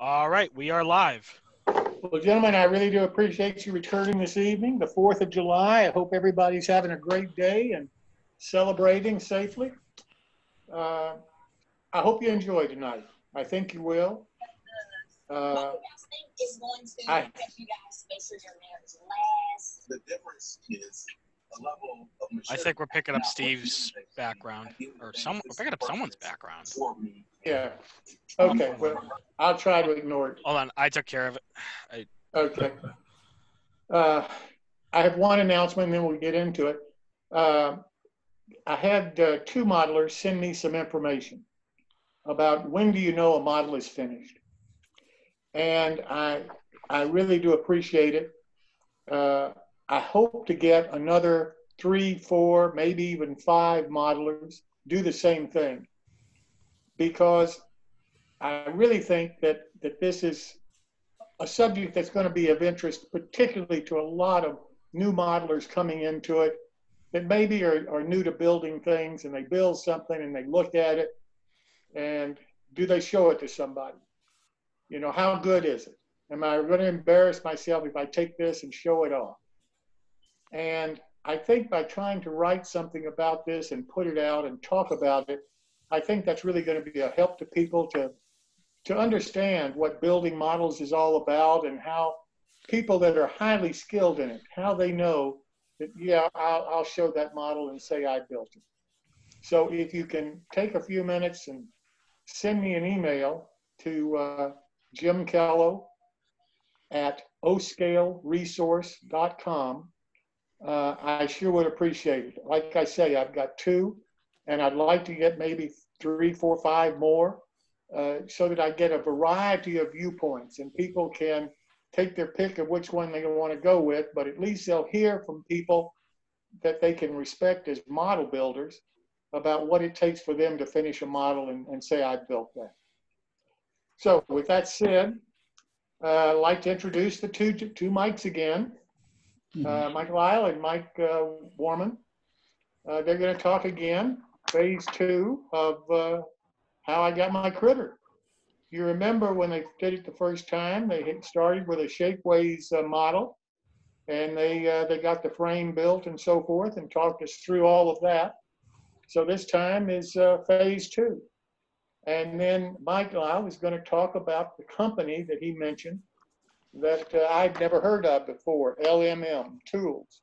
All right, we are live. Well, gentlemen, I really do appreciate you returning this evening, the 4th of July. I hope everybody's having a great day and celebrating safely. Uh, I hope you enjoy tonight. I think you will. Uh, is going to I- help you guys make sure your marriage lasts. The difference is a level of I think we're picking up Steve's background, or some. We're picking up someone's background. Yeah. Okay, well, I'll try to ignore it. Hold on, I took care of it. Okay. Uh, I have one announcement, and then we'll get into it. Uh, I had uh, two modelers send me some information about when do you know a model is finished, and I I really do appreciate it. I hope to get another three, four, maybe even five modelers do the same thing, because I really think that that this is a subject that's going to be of interest, particularly to a lot of new modelers coming into it that maybe are, are new to building things and they build something and they look at it and do they show it to somebody? You know, how good is it? Am I going to embarrass myself if I take this and show it off? And I think by trying to write something about this and put it out and talk about it, I think that's really going to be a help to people to to understand what building models is all about and how people that are highly skilled in it, how they know that, yeah, I'll, I'll show that model and say I built it. So if you can take a few minutes and send me an email to uh, Jim Kellow at oscaleresource.com, uh, I sure would appreciate it. Like I say, I've got two, and I'd like to get maybe three, four, five more uh, so that I get a variety of viewpoints and people can take their pick of which one they want to go with, but at least they'll hear from people that they can respect as model builders about what it takes for them to finish a model and, and say, I built that. So with that said, uh, I'd like to introduce the two, two mics again, uh, Mike Lytle and Mike uh, Warman. Uh, they're going to talk again, phase two of how I got my critter. You remember when they did it the first time, they started with a Shapeways model and they, uh, they got the frame built and so forth and talked us through all of that. So this time is uh, phase two. And then Mike Lytle is going to talk about the company that he mentioned that uh, I'd never heard of before, LMM Tools.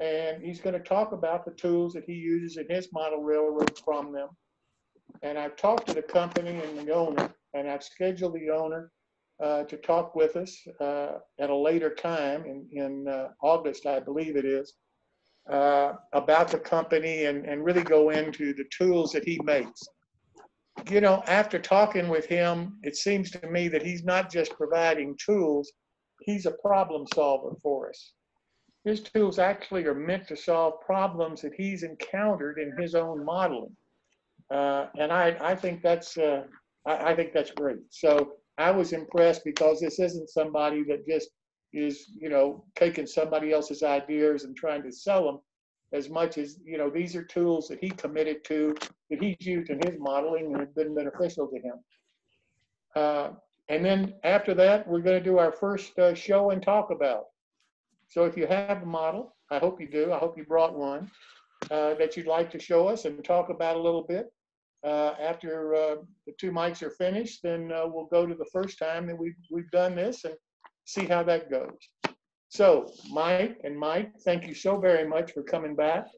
And he's going to talk about the tools that he uses in his model railroad from them. And I've talked to the company and the owner, and I've scheduled the owner uh, to talk with us uh, at a later time in, in uh, August, I believe it is, uh, about the company and, and really go into the tools that he makes. You know, after talking with him, it seems to me that he's not just providing tools, he's a problem solver for us. His tools actually are meant to solve problems that he's encountered in his own modeling. Uh, and I, I think that's, uh, I, I think that's great. So I was impressed because this isn't somebody that just is, you know, taking somebody else's ideas and trying to sell them as much as, you know, these are tools that he committed to, that he's used in his modeling and have been beneficial to him. Uh, and then after that, we're going to do our first uh, show and talk about. So if you have a model, I hope you do, I hope you brought one, uh, that you'd like to show us and talk about a little bit. Uh, after uh, the two mics are finished, then uh, we'll go to the first time that we've, we've done this and see how that goes. So Mike and Mike, thank you so very much for coming back.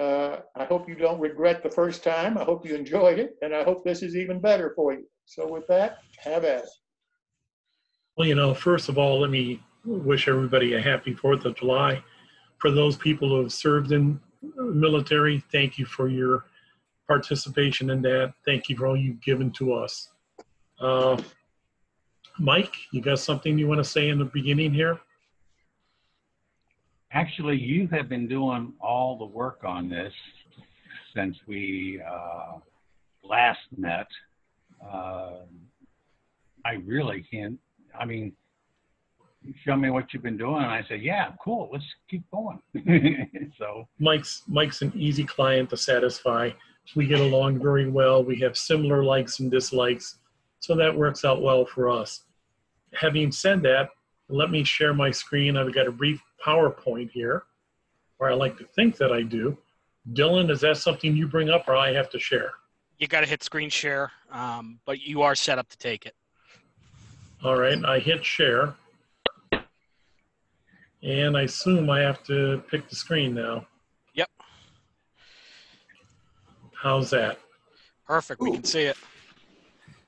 Uh, I hope you don't regret the first time. I hope you enjoyed it, and I hope this is even better for you. So with that, have at it. Well, you know, first of all, let me wish everybody a happy 4th of July. For those people who have served in military, thank you for your participation in that. Thank you for all you've given to us. Uh, Mike, you got something you want to say in the beginning here? Actually, you have been doing all the work on this since we uh, last met. Uh, I really can't. I mean, show me what you've been doing, and I said, "Yeah, cool. Let's keep going." so Mike's Mike's an easy client to satisfy. We get along very well. We have similar likes and dislikes. So that works out well for us. Having said that, let me share my screen. I've got a brief PowerPoint here, or I like to think that I do. Dylan, is that something you bring up or I have to share? You got to hit screen share, um, but you are set up to take it. All right, I hit share. And I assume I have to pick the screen now. Yep. How's that? Perfect. We can see it.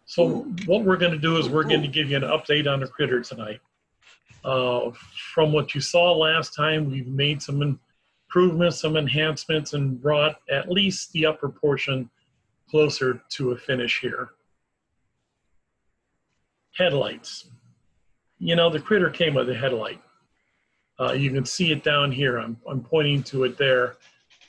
So what we're going to do is we're going to give you an update on the critter tonight. Uh, from what you saw last time, we've made some improvements, some enhancements, and brought at least the upper portion closer to a finish here. Headlights. You know, the critter came with a headlight. Uh, you can see it down here. I'm, I'm pointing to it there.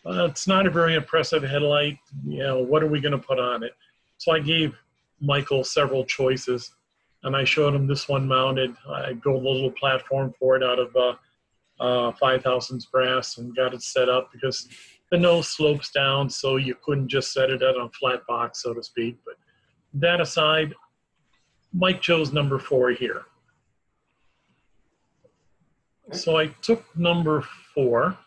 Uh, it's not a very impressive headlight. You know, what are we going to put on it? So I gave Michael several choices, and I showed him this one mounted. I built a little platform for it out of uh, uh, 5000 brass and got it set up because the nose slopes down, so you couldn't just set it on a flat box, so to speak. But that aside, Mike chose number four here. So I took number four.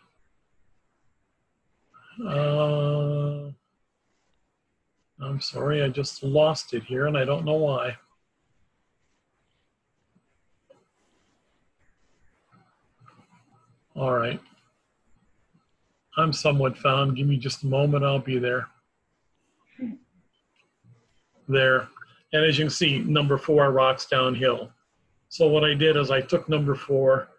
Uh, I'm sorry, I just lost it here and I don't know why. All right. I'm somewhat found. Give me just a moment, I'll be there. There. And as you can see, number four rocks downhill. So what I did is I took number four,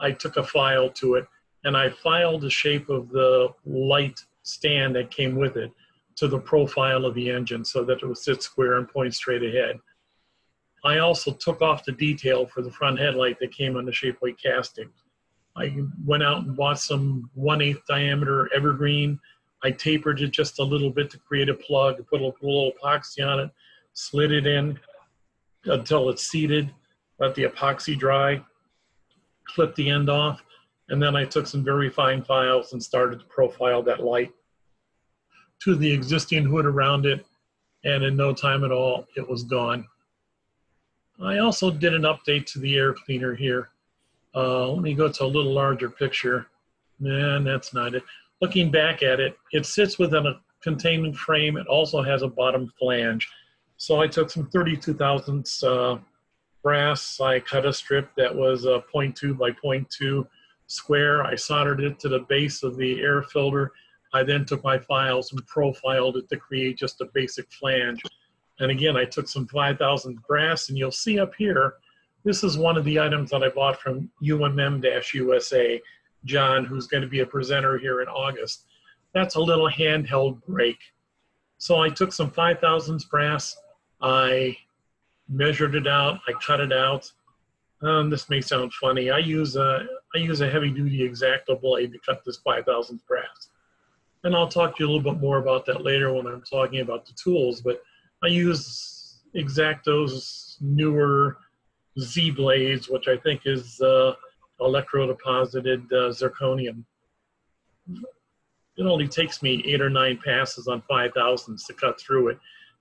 I took a file to it, and I filed the shape of the light stand that came with it to the profile of the engine so that it would sit square and point straight ahead. I also took off the detail for the front headlight that came on the Shapeways casting. I went out and bought some 1 8 diameter evergreen. I tapered it just a little bit to create a plug, put a little epoxy on it, slid it in until it's seated, let the epoxy dry, clipped the end off, and then I took some very fine files and started to profile that light to the existing hood around it, and in no time at all, it was gone. I also did an update to the air cleaner here. Uh, let me go to a little larger picture. Man, that's not it. Looking back at it, it sits within a containment frame. It also has a bottom flange. So I took some 32 thousandths uh, brass. I cut a strip that was uh, 0.2 by 0.2 square. I soldered it to the base of the air filter. I then took my files and profiled it to create just a basic flange. And again, I took some 5,000 brass, and you'll see up here, this is one of the items that I bought from UMM-USA, John, who's going to be a presenter here in August. That's a little handheld brake. So I took some 5,000 brass, I measured it out, I cut it out. Um, this may sound funny. I use a I use a heavy duty X-Acto blade to cut this 5,000 brass, and I'll talk to you a little bit more about that later when I'm talking about the tools. But I use X-Acto's newer Z blades, which I think is uh, electrodeposited uh, zirconium. It only takes me eight or nine passes on 5,000s to cut through it.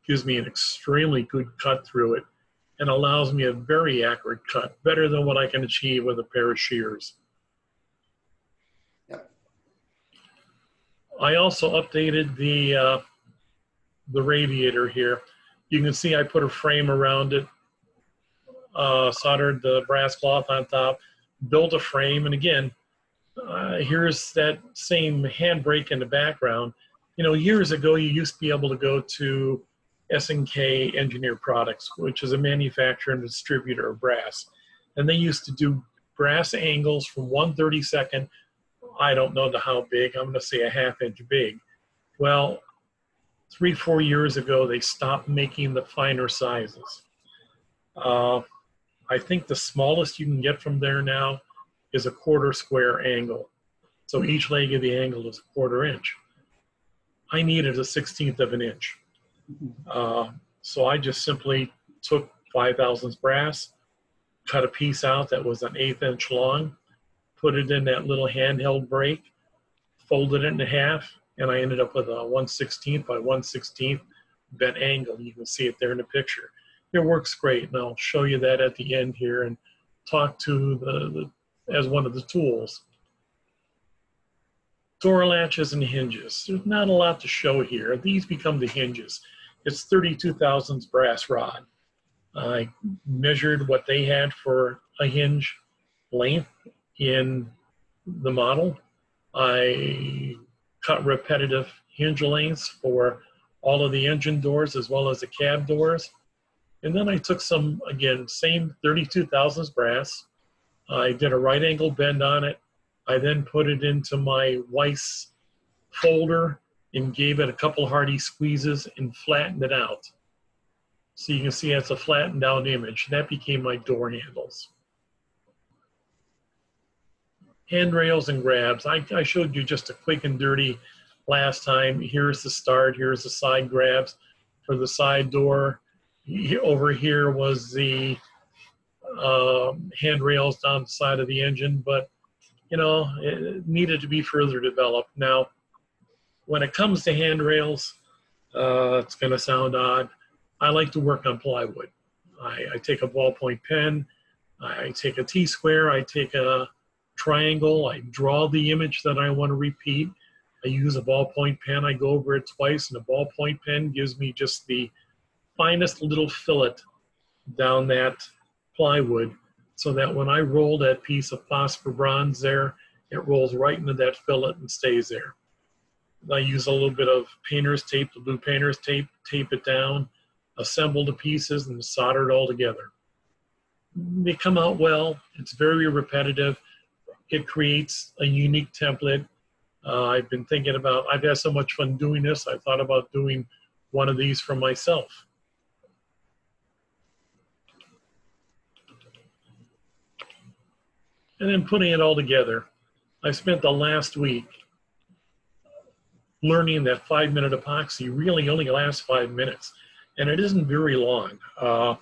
Gives me an extremely good cut through it and allows me a very accurate cut, better than what I can achieve with a pair of shears. Yep. I also updated the, uh, the radiator here. You can see I put a frame around it, uh, soldered the brass cloth on top, built a frame, and again, uh, here's that same handbrake in the background. You know, years ago, you used to be able to go to S&K Engineered Products, which is a manufacturer and distributor of brass. And they used to do brass angles from 132nd, I don't know to how big, I'm going to say a half inch big. Well, three, four years ago, they stopped making the finer sizes. Uh, I think the smallest you can get from there now is a quarter square angle. So each leg of the angle is a quarter inch. I needed a 16th of an inch. Uh, so I just simply took 5 thousandths brass, cut a piece out that was an eighth inch long, put it in that little handheld brake, folded it in half, and I ended up with a 1 16th by 1 16th bent angle. You can see it there in the picture. It works great. And I'll show you that at the end here and talk to the, the as one of the tools. Door latches and hinges. There's not a lot to show here. These become the hinges. It's 32 thousandths brass rod. I measured what they had for a hinge length in the model. I cut repetitive hinge lengths for all of the engine doors as well as the cab doors. And then I took some, again, same 32 thousandths brass. I did a right angle bend on it. I then put it into my Weiss folder and gave it a couple hardy squeezes and flattened it out. So you can see it's a flattened out image. That became my door handles. Handrails and grabs. I, I showed you just a quick and dirty last time. Here's the start. Here's the side grabs for the side door. Over here was the um, handrails down the side of the engine, but you know, it needed to be further developed. Now, when it comes to handrails, uh, it's going to sound odd. I like to work on plywood. I, I take a ballpoint pen, I take a T square, I take a triangle, I draw the image that I want to repeat. I use a ballpoint pen, I go over it twice, and a ballpoint pen gives me just the finest little fillet down that plywood so that when I roll that piece of phosphor bronze there, it rolls right into that fillet and stays there. I use a little bit of painter's tape, the blue painter's tape, tape it down, assemble the pieces, and solder it all together. They come out well. It's very repetitive. It creates a unique template. Uh, I've been thinking about, I've had so much fun doing this, I thought about doing one of these for myself. And then putting it all together. I spent the last week learning that five minute epoxy really only lasts five minutes and it isn't very long. Uh,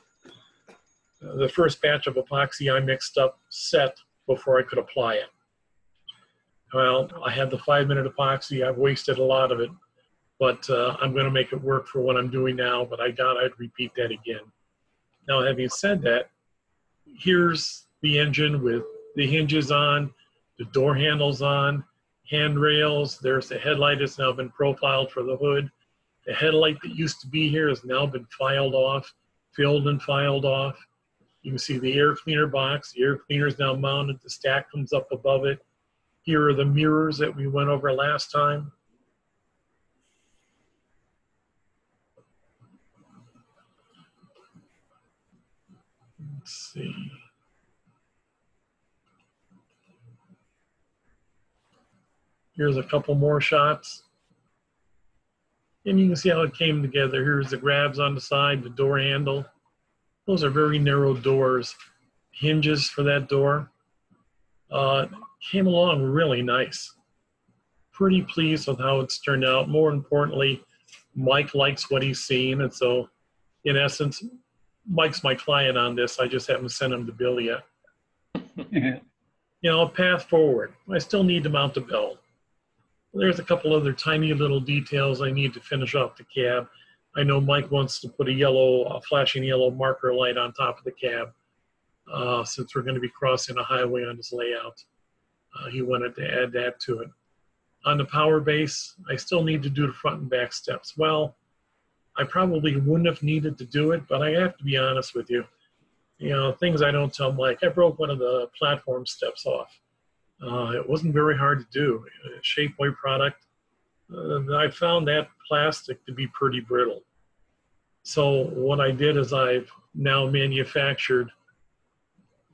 the first batch of epoxy I mixed up set before I could apply it. Well, I had the five minute epoxy. I've wasted a lot of it, but uh, I'm going to make it work for what I'm doing now. But I doubt I'd repeat that again. Now, having said that, here's the engine with the hinges on, the door handles on, handrails. There's the headlight that's now been profiled for the hood. The headlight that used to be here has now been filed off, filled and filed off. You can see the air cleaner box. The air cleaner is now mounted. The stack comes up above it. Here are the mirrors that we went over last time. Let's see. Here's a couple more shots. And you can see how it came together. Here's the grabs on the side, the door handle. Those are very narrow doors. Hinges for that door. Uh, came along really nice. Pretty pleased with how it's turned out. More importantly, Mike likes what he's seen. And so, in essence, Mike's my client on this. I just haven't sent him the bill yet. you know, a path forward. I still need to mount the belt. There's a couple other tiny little details I need to finish off the cab. I know Mike wants to put a yellow, a flashing yellow marker light on top of the cab uh, since we're going to be crossing a highway on his layout. Uh, he wanted to add that to it. On the power base, I still need to do the front and back steps. Well, I probably wouldn't have needed to do it, but I have to be honest with you. You know, things I don't tell Mike. I broke one of the platform steps off. Uh, it wasn't very hard to do. A Shapeways product, uh, I found that plastic to be pretty brittle. So what I did is I've now manufactured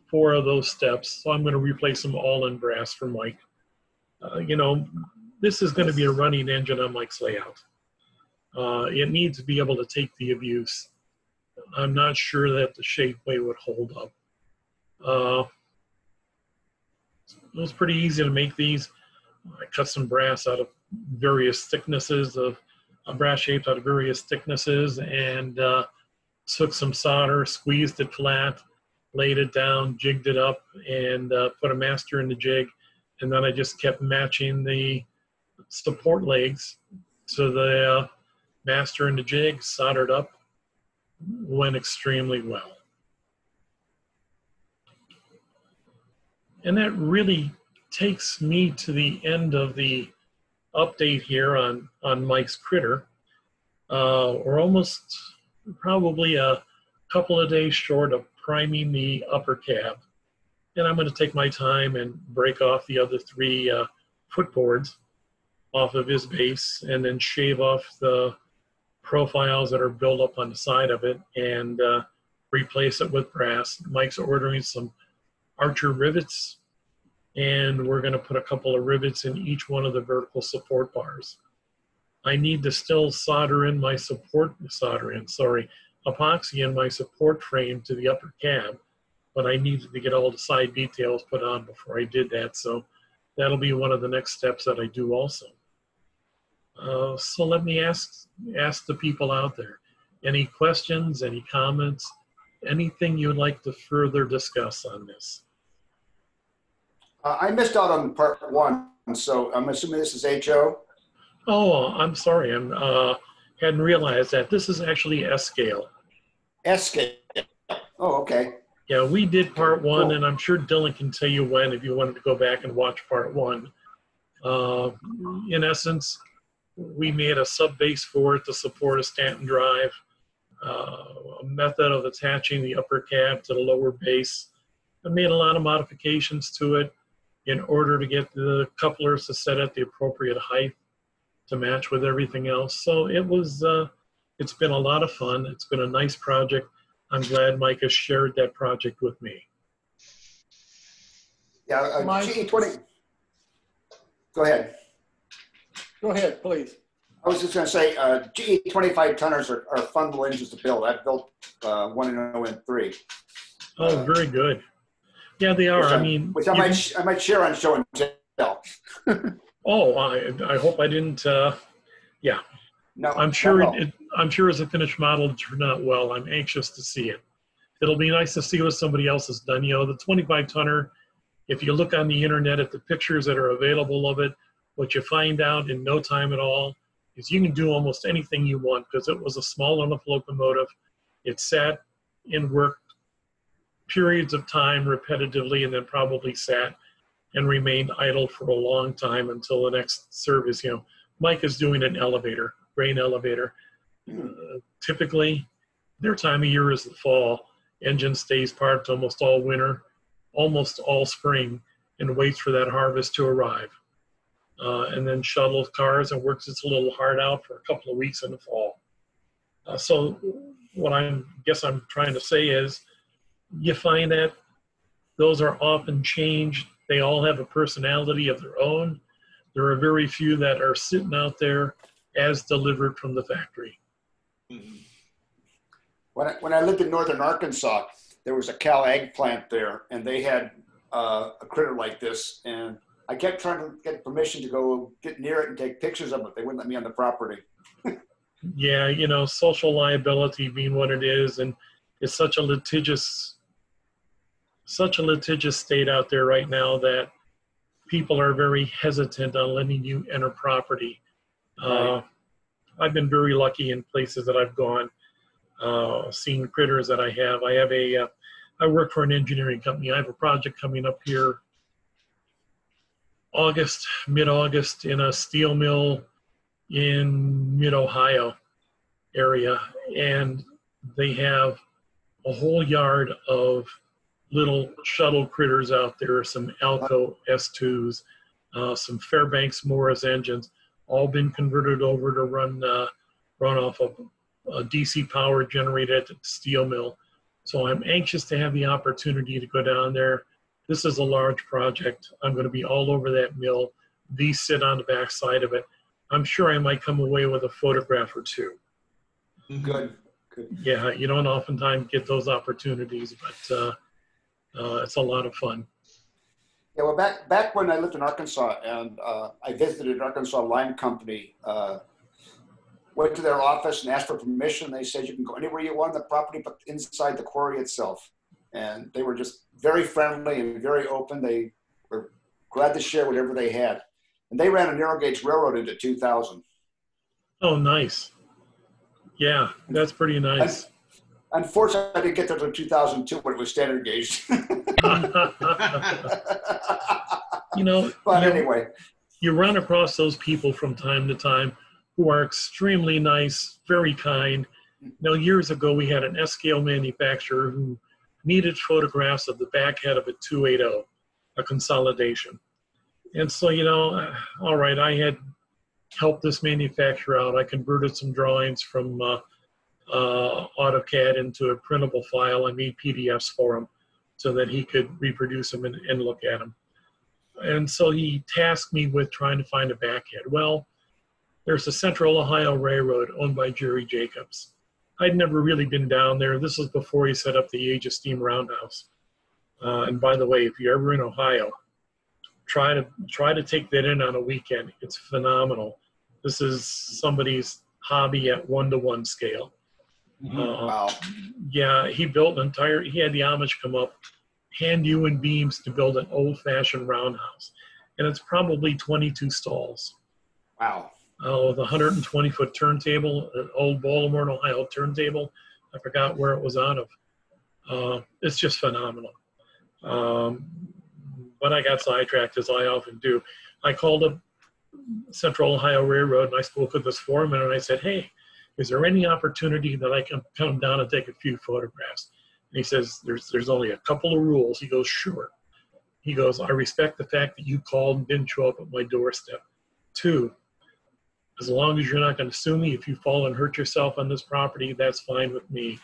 four of those steps. So I'm going to replace them all in brass for Mike. Uh, you know, this is going to be a running engine on Mike's layout. Uh, it needs to be able to take the abuse. I'm not sure that the Shapeways would hold up. Uh, it was pretty easy to make these. I cut some brass out of various thicknesses of uh, brass shapes out of various thicknesses and uh, took some solder, squeezed it flat, laid it down, jigged it up, and uh, put a master in the jig. And then I just kept matching the support legs to the uh, master in the jig, soldered up, went extremely well. And that really takes me to the end of the update here on, on Mike's Critter. Uh, we're almost probably a couple of days short of priming the upper cab. And I'm going to take my time and break off the other three uh, footboards off of his base and then shave off the profiles that are built up on the side of it and uh, replace it with brass. Mike's ordering some Archer rivets and we're going to put a couple of rivets in each one of the vertical support bars. I need to still solder in my support, solder in, sorry, epoxy in my support frame to the upper cab, but I needed to get all the side details put on before I did that. So that'll be one of the next steps that I do also. Uh, so let me ask, ask the people out there, any questions, any comments, anything you'd like to further discuss on this? Uh, I missed out on part one, so I'm assuming this is HO. Oh, I'm sorry. I'm uh, hadn't realized that this is actually S scale. S scale. Oh, okay. Yeah, we did part one, Cool. and I'm sure Dylan can tell you when if you wanted to go back and watch part one. Uh, in essence, we made a sub base for it to support a Stanton drive, a method of attaching the upper cab to the lower base. I made a lot of modifications to it in order to get the couplers to set at the appropriate height to match with everything else. So it was, uh, it's been a lot of fun. It's been a nice project. I'm glad Mike has shared that project with me. Yeah, uh, Mike? GE20. Go ahead. Go ahead, please. I was just going to say, uh, GE 25 tonners are, are fun little engines to build. I've built uh, one oh and three, Oh, very good. Yeah, they are. I I- mean, which I might can- I might share on show and tell. oh, I, I hope I didn't. Uh, No, I'm sure no. it, I'm sure as a finished model it turned out well. I'm anxious to see it. It'll be nice to see what somebody else has done. You know, the 25 tonner. If you look on the internet at the pictures that are available of it, what you find out in no time at all is you can do almost anything you want because it was a small enough locomotive. It sat and worked periods of time repetitively and then probably sat and remained idle for a long time until the next service. You know, Mike is doing an elevator, grain elevator. Uh, typically, their time of year is the fall. Engine stays parked almost all winter, almost all spring, and waits for that harvest to arrive. Uh, and then shuttles cars and works its little heart out for a couple of weeks in the fall. Uh, so, what I guess I'm trying to say is, you find that those are often changed. They all have a personality of their own. There are very few that are sitting out there as delivered from the factory. When I, when I lived in northern Arkansas, there was a Cal Ag plant there, and they had uh, a critter like this. And I kept trying to get permission to go get near it and take pictures of it. They wouldn't let me on the property. Yeah, you know, social liability being what it is, and it's such a litigious, such a litigious state out there right now that people are very hesitant on letting you enter property. Uh, I've been very lucky in places that I've gone, uh, seen critters that I have. I have a, uh, I work for an engineering company. I have a project coming up here August, mid-August, in a steel mill in mid-Ohio area, and they have a whole yard of little shuttle critters out there, some Alco S2s, uh, some Fairbanks Morse engines, all been converted over to run uh, run off of a DC power generated at the steel mill. So I'm anxious to have the opportunity to go down there. This is a large project. I'm going to be all over that mill. These sit on the back side of it. I'm sure I might come away with a photograph or two. Good. Good. Yeah, you don't oftentimes get those opportunities, but uh, uh, it's a lot of fun. Yeah, well, back back when I lived in Arkansas and uh, I visited Arkansas Lime Company, uh, went to their office and asked for permission. They said you can go anywhere you want on the property, but inside the quarry itself. And they were just very friendly and very open. They were glad to share whatever they had. And they ran a narrow gauge railroad into 2000. Oh, nice. Yeah, that's pretty nice. Unfortunately, I didn't get there till 2002 when it was standard gauge. you know, but you, anyway, you run across those people from time to time who are extremely nice, very kind. Mm-hmm. You know, years ago we had an S scale manufacturer who needed photographs of the back head of a 280, a consolidation. And so, you know, uh, all right, I had helped this manufacturer out. I converted some drawings from uh, uh, AutoCAD into a printable file. I made PDFs for him so that he could reproduce them and, and look at them. And so he tasked me with trying to find a backhead. Well, there's the Central Ohio Railroad owned by Jerry Jacobs. I'd never really been down there. This was before he set up the Age of Steam Roundhouse. Uh, and by the way, if you're ever in Ohio, try to try to take that in on a weekend. It's phenomenal. This is somebody's hobby at one to one scale. Mhm. Uh, wow. yeah, he built an entire. He had the Amish come up, hand you in beams to build an old-fashioned roundhouse, and it's probably 22 stalls Wow. Uh, with a 120-foot turntable, an old Baltimore, Ohio turntable. I forgot where it was out of. Uh, it's just phenomenal. Um, but I got sidetracked as I often do. I called up Central Ohio Railroad and I spoke with this foreman and I said, "Hey, is there any opportunity that I can come down and take a few photographs?" And he says, "There's there's only a couple of rules." He goes, "Sure." He goes, "I respect the fact that you called and didn't show up at my doorstep." Two, as long as you're not going to sue me if you fall and hurt yourself on this property, that's fine with me.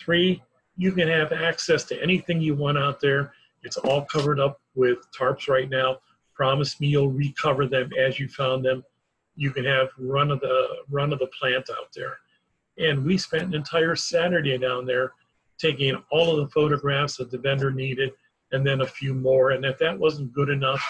Three, you can have access to anything you want out there. It's all covered up with tarps right now. Promise me you'll recover them as you found them. You can have run of the run of the plant out there. And we spent an entire Saturday down there taking all of the photographs that the vendor needed and then a few more. And if that wasn't good enough,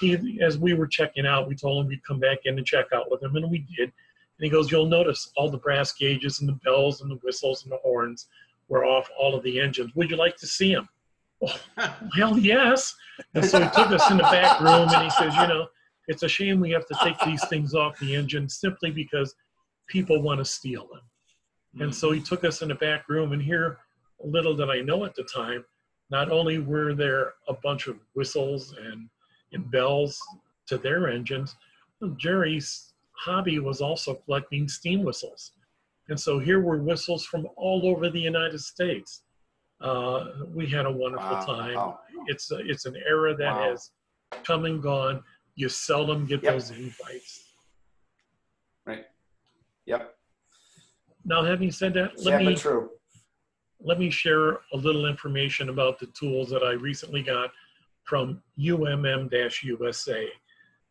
he, as we were checking out, we told him we'd come back in and check out with him, and we did. And he goes, You'll notice all the brass gauges and the bells and the whistles and the horns were off all of the engines. Would you like to see them? Oh, well, hell yes. And so he took us in the back room and he says, You know, it's a shame we have to take these things off the engine simply because people want to steal them. And so he took us in the back room, and here, little did I know at the time, not only were there a bunch of whistles and, and bells to their engines, Jerry's hobby was also collecting steam whistles. And so here were whistles from all over the United States. Uh, we had a wonderful Wow. time. It's a, it's an era that Wow. has come and gone. You seldom get Yep. those invites. Right. Yep. Now, having said that, let me true. let me share a little information about the tools that I recently got from UMM-USA.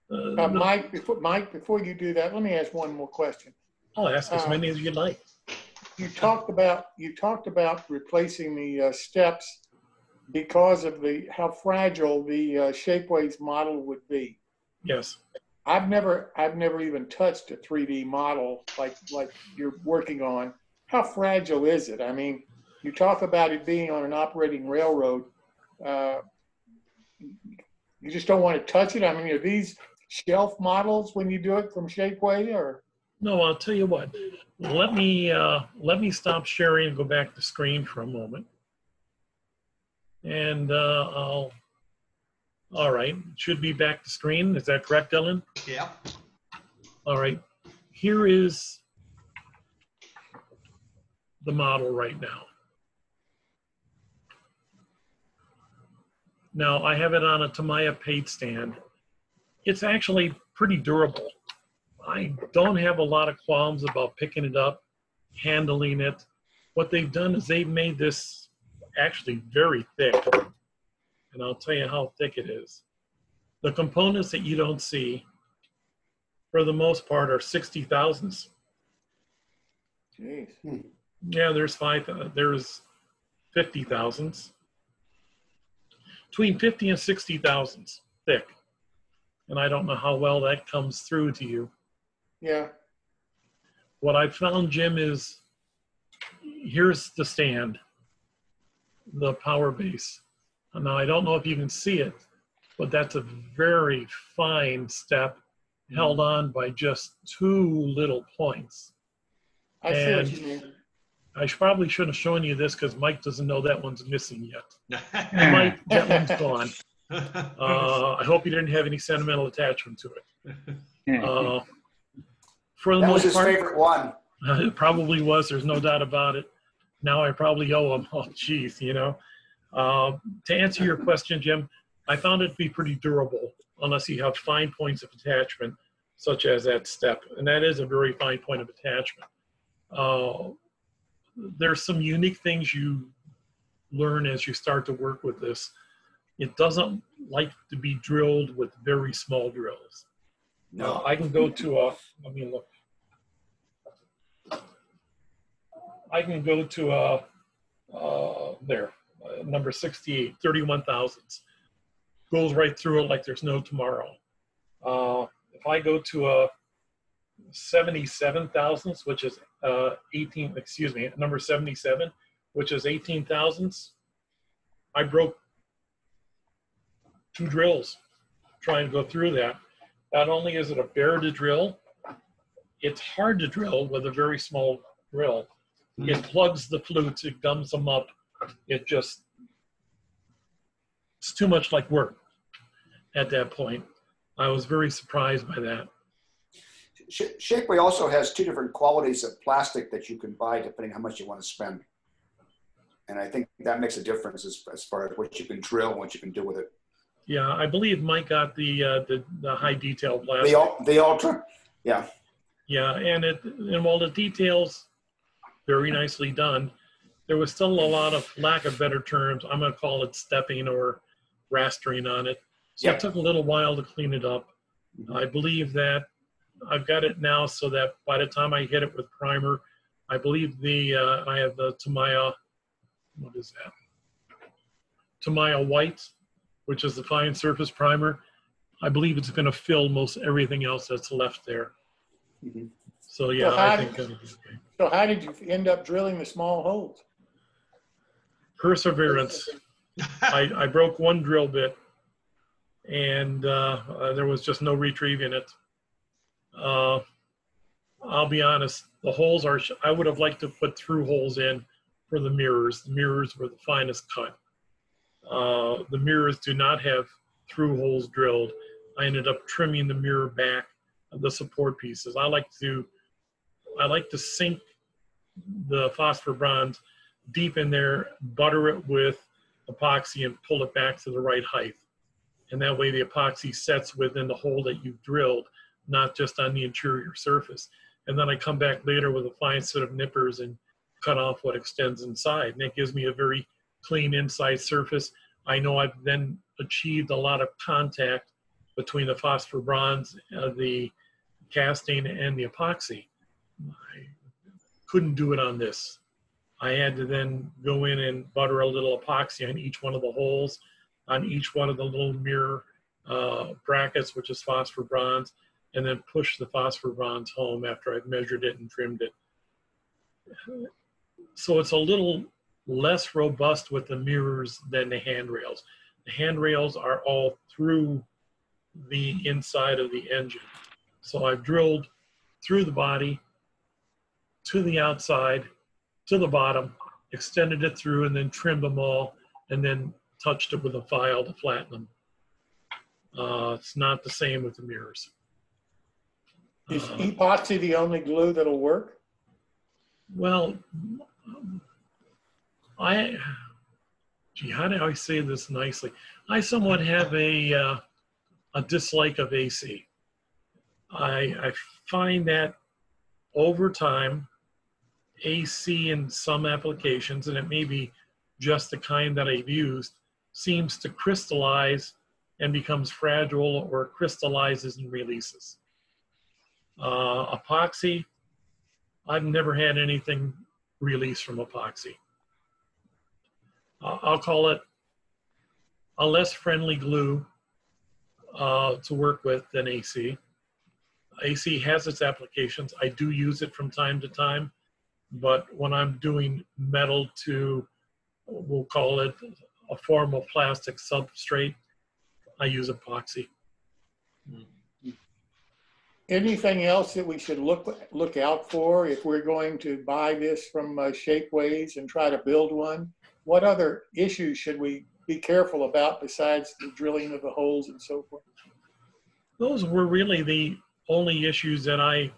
Uh, Uh, Mike, before, Mike, before you do that, let me ask one more question. I'll ask as uh, many as you'd like. You talked about, you talked about replacing the uh, steps because of the, how fragile the uh, Shapeways model would be. Yes. I've never, I've never even touched a 3D model like, like you're working on. How fragile is it? I mean, you talk about it being on an operating railroad. Uh, you just don't want to touch it. I mean, are these shelf models when you do it from Shapeway or? No, I'll tell you what. Let me uh, let me stop sharing and go back to screen for a moment. And uh, I'll. All right, should be back to screen. Is that correct, Ellen? Yeah. All right, here is the model right now. Now I have it on a Tamiya paint stand. It's actually pretty durable. I don't have a lot of qualms about picking it up, handling it. What they've done is they've made this actually very thick. And I'll tell you how thick it is. The components that you don't see for the most part are 60 thousandths. Jeez. Yeah, there's five, uh, there's 50 thousandths. Between 50 and 60 thousandths thick. And I don't know how well that comes through to you. Yeah. What I found, Jim, is here's the stand, the power base. Now, I don't know if you can see it, but that's a very fine step held mm. on by just two little points. I see what you mean. I should, probably shouldn't have shown you this because Mike doesn't know that one's missing yet. Mike, that one's gone. Uh, I hope you didn't have any sentimental attachment to it. Uh, for the That was most his part, favorite one. it probably was. There's no doubt about it. Now I probably owe him. Oh, geez, you know. Uh, to answer your question, Jim, I found it to be pretty durable unless you have fine points of attachment, such as that step, and that is a very fine point of attachment. There's some unique things you learn as you start to work with this. It doesn't like to be drilled with very small drills. No. I can go to a, let me look. I can go to a, uh, there, uh, number 68, 31 thousandths. Goes right through it like there's no tomorrow. Uh, if I go to a 77 thousandths, which is uh, 18, excuse me, number 77, which is 18 thousandths, I broke two drills trying to go through that. Not only is it a bear to drill, it's hard to drill with a very small drill. It plugs the flutes, it gums them up. It just, it's too much like work at that point. I was very surprised by that. Sh- Shapeway also has two different qualities of plastic that you can buy depending how much you want to spend. And I think that makes a difference as, as far as what you can drill and what you can do with it. Yeah, I believe Mike got the uh, the, the high detail plastic. The, the Ultra, yeah. Yeah, and it and while the details very nicely done, there was still a lot of lack of better terms. I'm gonna call it stepping or rastering on it. So it took a little while to clean it up. I believe that I've got it now so that by the time I hit it with primer, I believe the uh, I have the Tamiya, what is that? Tamiya White, which is the fine surface primer. I believe it's going to fill most everything else that's left there. Mhm. So yeah, So I how- think that'll be okay. So how did you end up drilling the small holes? Perseverance. I, I broke one drill bit, and uh, uh, there was just no retrieving it. Uh, I'll be honest, the holes are. I would have liked to put through holes in for the mirrors. The mirrors were the finest cut. Uh, the mirrors do not have through holes drilled. I ended up trimming the mirror back of the support pieces. I like to, I like to sink the phosphor bronze deep in there, butter it with epoxy and pull it back to the right height. And that way the epoxy sets within the hole that you've drilled, not just on the interior surface. And then I come back later with a fine set of nippers and cut off what extends inside. And it gives me a very clean inside surface. I know I've then achieved a lot of contact between the phosphor bronze, uh, the casting, and the epoxy. I couldn't do it on this. I had to then go in and butter a little epoxy on each one of the holes, on each one of the little mirror uh, brackets, which is phosphor bronze, and then push the phosphor bronze home after I've measured it and trimmed it. So it's a little less robust with the mirrors than the handrails. The handrails are all through the inside of the engine. So I've drilled through the body, to the outside, to the bottom, extended it through, and then trimmed them all, and then touched it with a file to flatten them. Uh, it's not the same with the mirrors. Is epoxy the only glue that'll work? well, I, gee, how do I say this nicely? I somewhat have a, uh, a dislike of AC. I, I find that over time, AC in some applications, and it may be just the kind that I've used, seems to crystallize and becomes fragile or crystallizes and releases. Uh, epoxy, I've never had anything release from epoxy. Uh, I'll call it a less friendly glue uh, to work with than AC. AC has its applications. I do use it from time to time, but when I'm doing metal to, we'll call it a form of plastic substrate, I use epoxy. Anything else that we should look, look out for if we're going to buy this from uh, Shapeways and try to build one? What other issues should we be careful about besides the drilling of the holes and so forth? those were really the only issues that I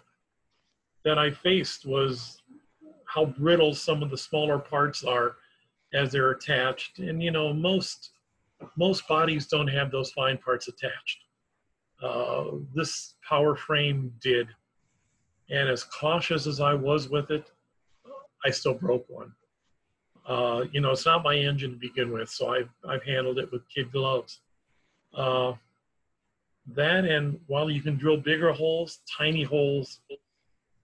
that I faced was how brittle some of the smaller parts are as they're attached. And you know, most most bodies don't have those fine parts attached. Uh, this power frame did, and as cautious as I was with it, I still broke one. Uh, you know, it's not my engine to begin with, so I've I've handled it with kid gloves. Uh, that and while you can drill bigger holes, tiny holes,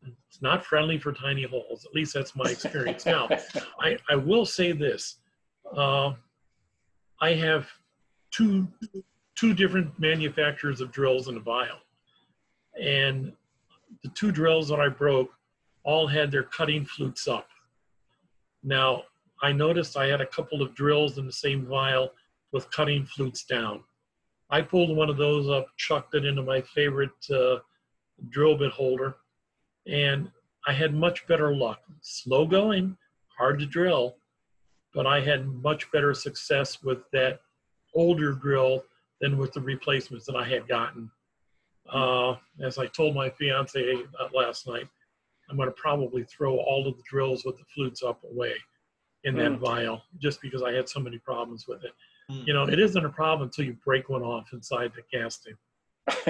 it's not friendly for tiny holes. At least that's my experience. now, I, I will say this. Uh, I have two, two different manufacturers of drills in a vial. And the two drills that I broke all had their cutting flutes up. Now, I noticed I had a couple of drills in the same vial with cutting flutes down. I pulled one of those up, chucked it into my favorite uh, drill bit holder, and I had much better luck. Slow going, hard to drill, but I had much better success with that older drill than with the replacements that I had gotten. Uh, as I told my fiance uh, last night, I'm going to probably throw all of the drills with the flutes up away in that Mm. vial just because I had so many problems with it. Mm. You know, it isn't a problem until you break one off inside the casting,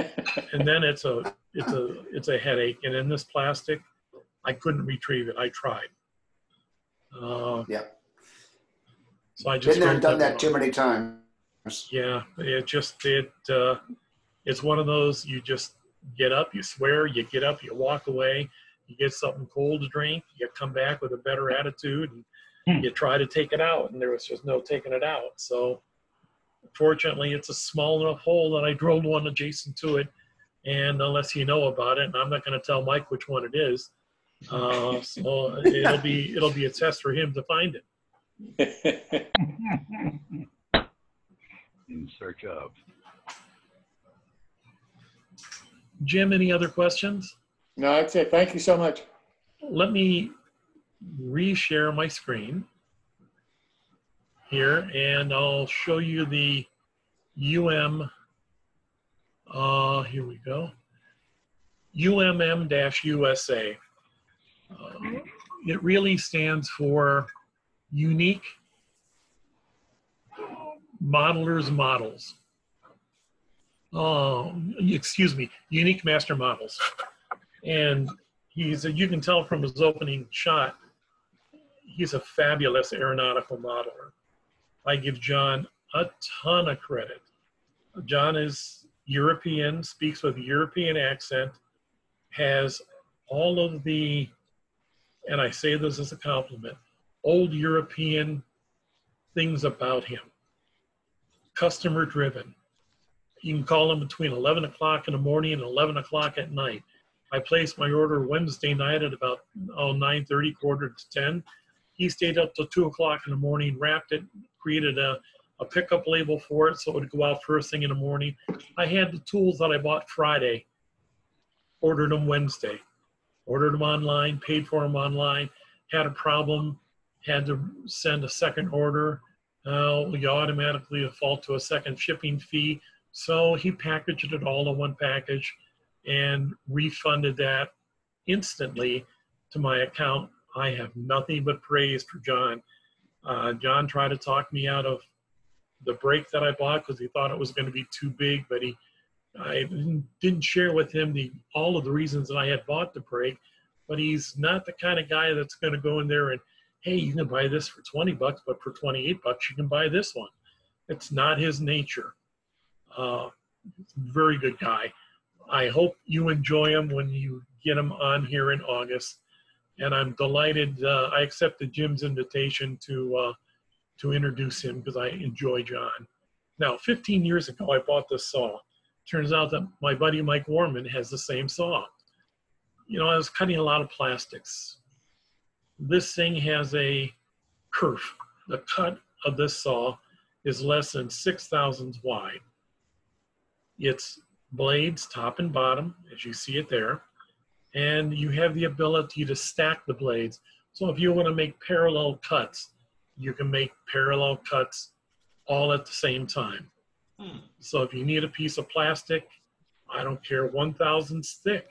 and then it's a it's a it's a headache. And in this plastic, I couldn't retrieve it. I tried. Uh, Yeah. So I just Been there and done that off. too many times. Yeah, it just it uh, it's one of those you just get up, you swear, you get up, you walk away, you get something cold to drink, you come back with a better attitude, and Hmm. you try to take it out, and there was just no taking it out. So fortunately, it's a small enough hole that I drilled one adjacent to it, and unless you know about it, and I'm not going to tell Mike which one it is, uh, so it'll be it'll be a test for him to find it. In search of. Jim, any other questions? No, that's it. thank you so much. let me reshare my screen here and I'll show you the UM, uh, here we go, UMM-USA. Uh, it really stands for Unique Modelers Models. Oh, excuse me, Unique Master Models. And he's a, you can tell from his opening shot he's a fabulous aeronautical modeler i give john a ton of credit john is european speaks with a european accent has all of the and i say this as a compliment old european things about him customer driven you can call them between 11 o'clock in the morning and 11 o'clock at night I placed my order Wednesday night at about oh, 9.30, quarter to 10. He stayed up till 2 o'clock in the morning, wrapped it, created a, a pickup label for it so it would go out first thing in the morning. I had the tools that I bought Friday, ordered them Wednesday, ordered them online, paid for them online, had a problem, had to send a second order. Uh, you automatically default to a second shipping fee. So he packaged it all in one package and refunded that instantly to my account. I have nothing but praise for John. Uh, John tried to talk me out of the brake that I bought because he thought it was going to be too big, but he I didn't- share with him the all of the reasons that I had bought the brake. But he's not the kind of guy that's going to go in there and hey, you can buy this for 20 bucks, but for 28 bucks you can buy this one. It's not his nature. Uh, very good guy. I hope you enjoy him when you get him on here in August. And I'm delighted. Uh, I accepted Jim's invitation to uh, to introduce him because I enjoy John. Now, 15 years ago, I bought this saw. Turns out that my buddy Mike Warman has the same saw. You know, I was cutting a lot of plastics. This thing has a kerf. The cut of this saw is less than six thousandths wide. It's blades, top and bottom, as you see it there. And you have the ability to stack the blades. So if you want to make parallel cuts, you can make parallel cuts all at the same time. Hmm. So if you need a piece of plastic, I don't care, 1 thousandths thick,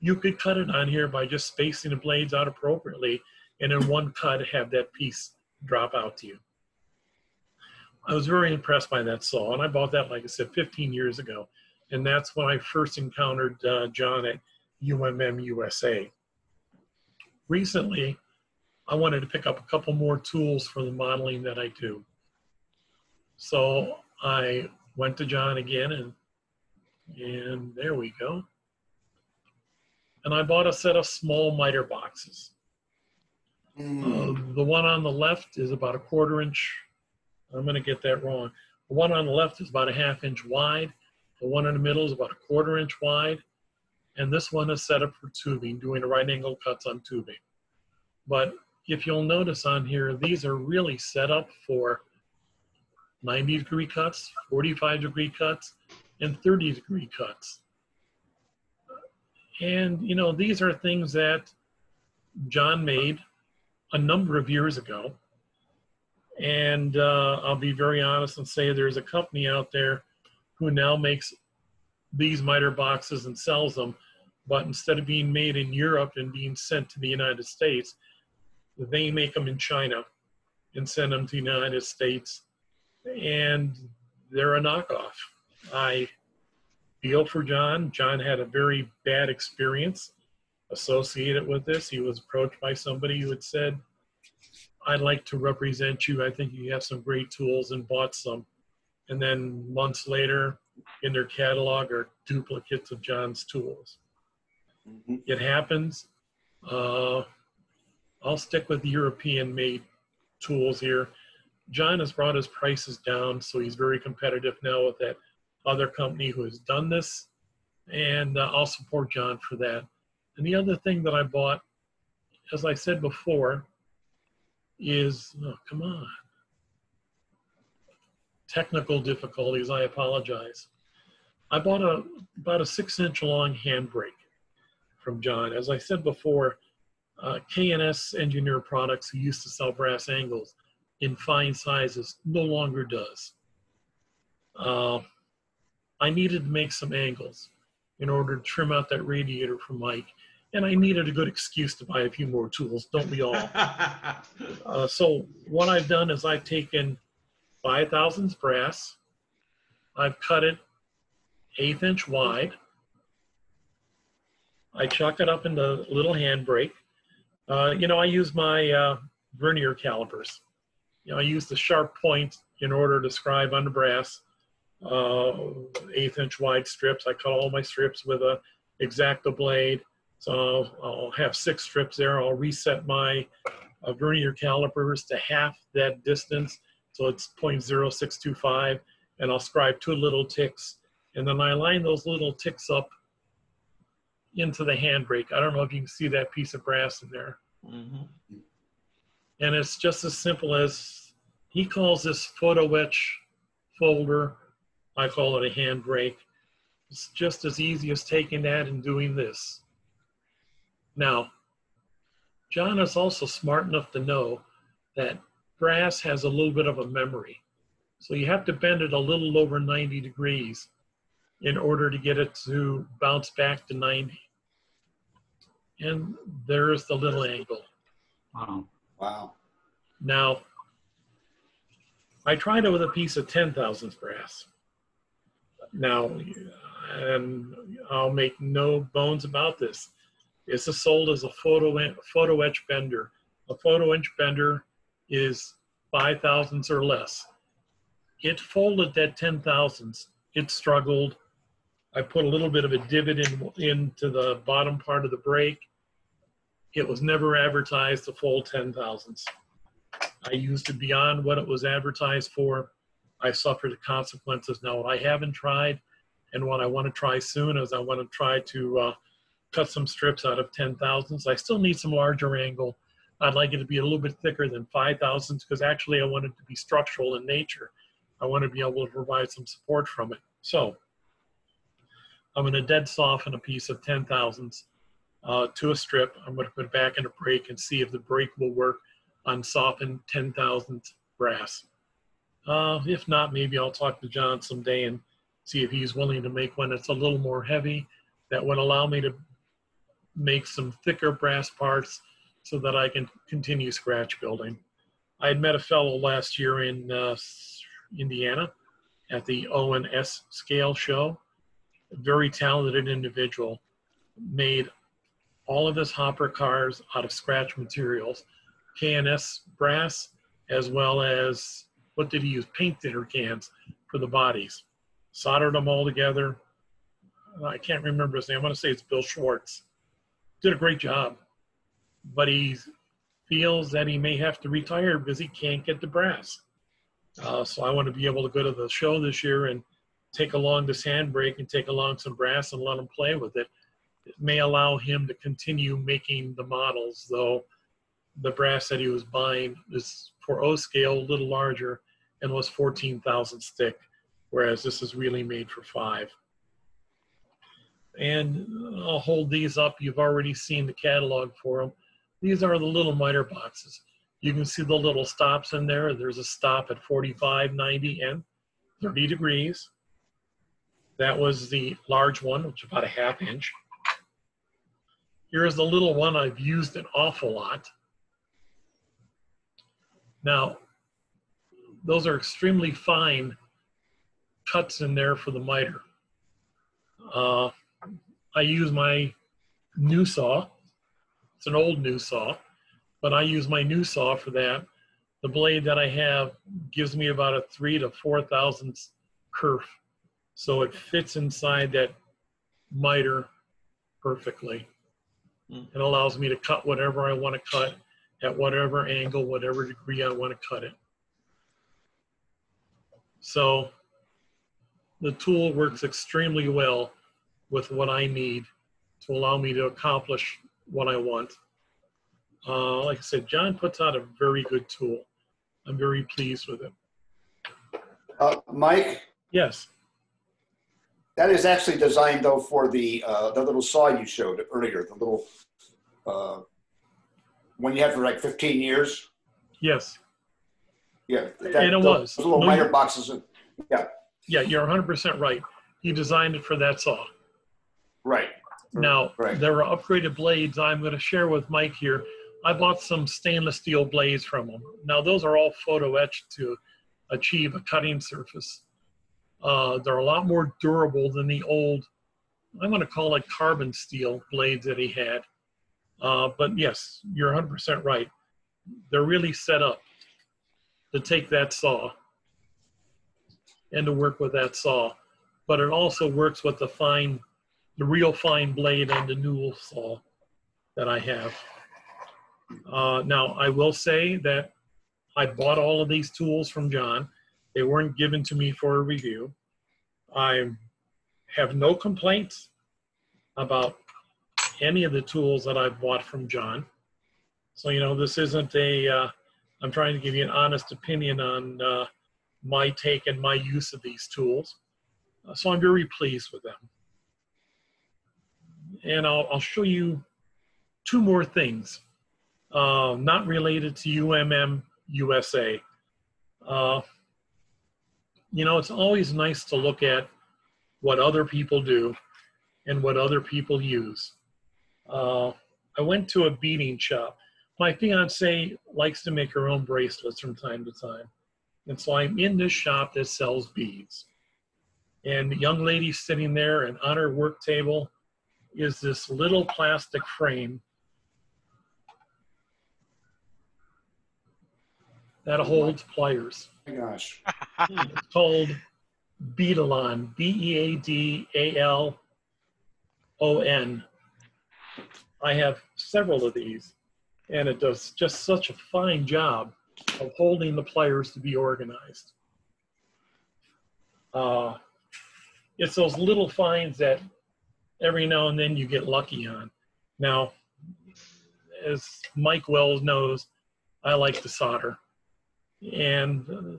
you could cut it on here by just spacing the blades out appropriately and in one cut have that piece drop out to you. I was very impressed by that saw, and I bought that, like I said, 15 years ago. And that's when I first encountered uh, John at UMM USA. Recently, I wanted to pick up a couple more tools for the modeling that I do. So I went to John again, and and there we go. And I bought a set of small miter boxes. Mm. Uh, the one on the left is about a quarter inch. I'm going to get that wrong. The one on the left is about a half inch wide. The one in the middle is about a quarter inch wide. And this one is set up for tubing, doing right angle cuts on tubing. But if you'll notice on here, these are really set up for 90 degree cuts, 45 degree cuts, and 30 degree cuts. And, you know, these are things that John made a number of years ago. And uh, I'll be very honest and say there's a company out there who now makes these miter boxes and sells them, but instead of being made in Europe and being sent to the United States, they make them in China and send them to the United States, and they're a knockoff. I feel for John. John had a very bad experience associated with this. He was approached by somebody who had said, I'd like to represent you. I think you have some great tools and bought some. And then months later, in their catalog are duplicates of John's tools. Mhm. It happens. Uh, I'll stick with European made tools here. John has brought his prices down, so he's very competitive now with that other company who has done this. And uh, I'll support John for that. And the other thing that I bought, as I said before, is oh, come on. Technical difficulties, I apologize. I bought a about a six inch long handbrake from John. As I said before, uh, K&S Engineer Products, who used to sell brass angles in fine sizes, no longer does. Uh, I needed to make some angles in order to trim out that radiator for Mike, and I needed a good excuse to buy a few more tools, don't we all? Uh, so what I've done is I've taken five thousandths brass, I've cut it eighth inch wide. I chuck it up into little handbrake. Uh, you know, I use my uh, vernier calipers. You know, I use the sharp point in order to scribe on the brass. Uh, eighth inch wide strips. I cut all my strips with a X-Acto blade. So I'll, I'll have six strips there. I'll reset my uh, vernier calipers to half that distance. So it's 0.0625 and I'll scribe two little ticks. And then I line those little ticks up into the handbrake. I don't know if you can see that piece of brass in there. Mhm. And it's just as simple as he calls this photo etch folder. I call it a handbrake. It's just as easy as taking that and doing this. Now, John is also smart enough to know that brass has a little bit of a memory. So you have to bend it a little over 90 degrees in order to get it to bounce back to 90. And there's the little angle. Wow. Wow. Now, I tried it with a piece of 10 thousandths brass. Now, and I'll make no bones about this. Is sold as a photo, photo etch bender. A photo etch bender is five thousandths or less. It folded that 10 thousandths. It struggled. I put a little bit of a divot in, into the bottom part of the brake. It was never advertised to fold 10 thousandths. I used it beyond what it was advertised for. I suffered the consequences. Now, what I haven't tried and what I want to try soon is I want to try to uh, cut some strips out of 10 thousandths. I still need some larger angle. I'd like it to be a little bit thicker than 5 thousandths because actually I want it to be structural in nature. I want to be able to provide some support from it. So I'm going to dead soften a piece of 10 thousandths uh, to a strip. I'm going to put it back in a brake and see if the break will work on softened 10 thousandth brass. Uh, if not, maybe I'll talk to John someday and see if he's willing to make one that's a little more heavy that would allow me to make some thicker brass parts so that I can continue scratch building. I had met a fellow last year in uh, Indiana at the ONS scale show. A very talented individual. Made all of his hopper cars out of scratch materials, K&S brass, as well as what did he use? Paint thinner cans for the bodies. Soldered them all together. I can't remember his name. I want to say it's Bill Schwartz. Did a great job, but he feels that he may have to retire because he can't get the brass. Uh, so I want to be able to go to the show this year and take along this handbrake and take along some brass and let him play with it. It may allow him to continue making the models, though the brass that he was buying is for O scale a little larger and was 14 thousandths thick, whereas this is really made for five. And I'll hold these up. You've already seen the catalog for them. These are the little miter boxes. You can see the little stops in there. There's a stop at 45, 90, and 30 degrees. That was the large one, which is about a half inch. Here's the little one I've used an awful lot. Now, those are extremely fine cuts in there for the miter. Uh, I use my new saw. It's an old new saw, but I use my new saw for that. The blade that I have gives me about a three to four thousandths kerf, so it fits inside that miter perfectly. Mm. It allows me to cut whatever I want to cut at whatever angle, whatever degree I want to cut it. So the tool works extremely well with what I need to allow me to accomplish what I want. Uh, like I said, John puts out a very good tool. I'm very pleased with it. Uh, Mike, Yes, that is actually designed though for the, uh, the little saw you showed earlier, the little, uh, one you had for like 15 years. yes. Yeah. that- And it those was. Little No, boxes. Yeah, you're 100% right. He designed it for that saw. Right. Now, Right. there are upgraded blades I'm going to share with Mike here. I bought some stainless steel blades from him. Now, those are all photo etched to achieve a cutting surface. Uh, they're a lot more durable than the old, I'm going to call it carbon steel blades that he had. Uh, but yes, you're 100% right. They're really set up to take that saw and to work with that saw. But it also works with the fine the real fine blade on the newel saw that I have. Uh, now, I will say that I bought all of these tools from John. They weren't given to me for a review. I have no complaints about any of the tools that I've bought from John. So, you know, this isn't a, uh, I'm trying to give you an honest opinion on uh, my take and my use of these tools. Uh, so I'm very pleased with them and I'll, I'll show you two more things, uh, not related to UMM USA. Uh, you know, it's always nice to look at what other people do and what other people use. Uh, I went to a beading shop. My fiance likes to make her own bracelets from time to time. And so I'm in this shop that sells beads. And the young lady sitting there and on her work table is this little plastic frame that holds pliers. Oh my gosh. It's called Beadalon, B E A D A L O N. I have several of these, and it does just such a fine job of holding the players to be organized. Uh, it's those little finds that every now and then you get lucky on. Now, as Mike Wells knows, I like to solder. And uh,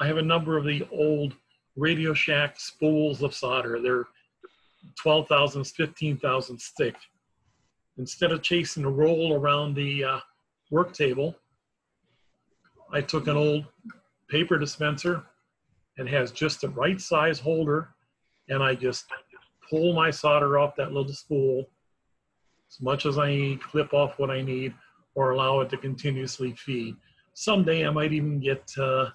I have a number of the old Radio Shack spools of solder. They're 12 thousandths, 15 thousandths thick. Instead of chasing a roll around the uh, work table, I took an old paper dispenser and has just the right size holder, and I just pull my solder off that little spool as much as I need, clip off what I need, or allow it to continuously feed. Someday I might even get, uh,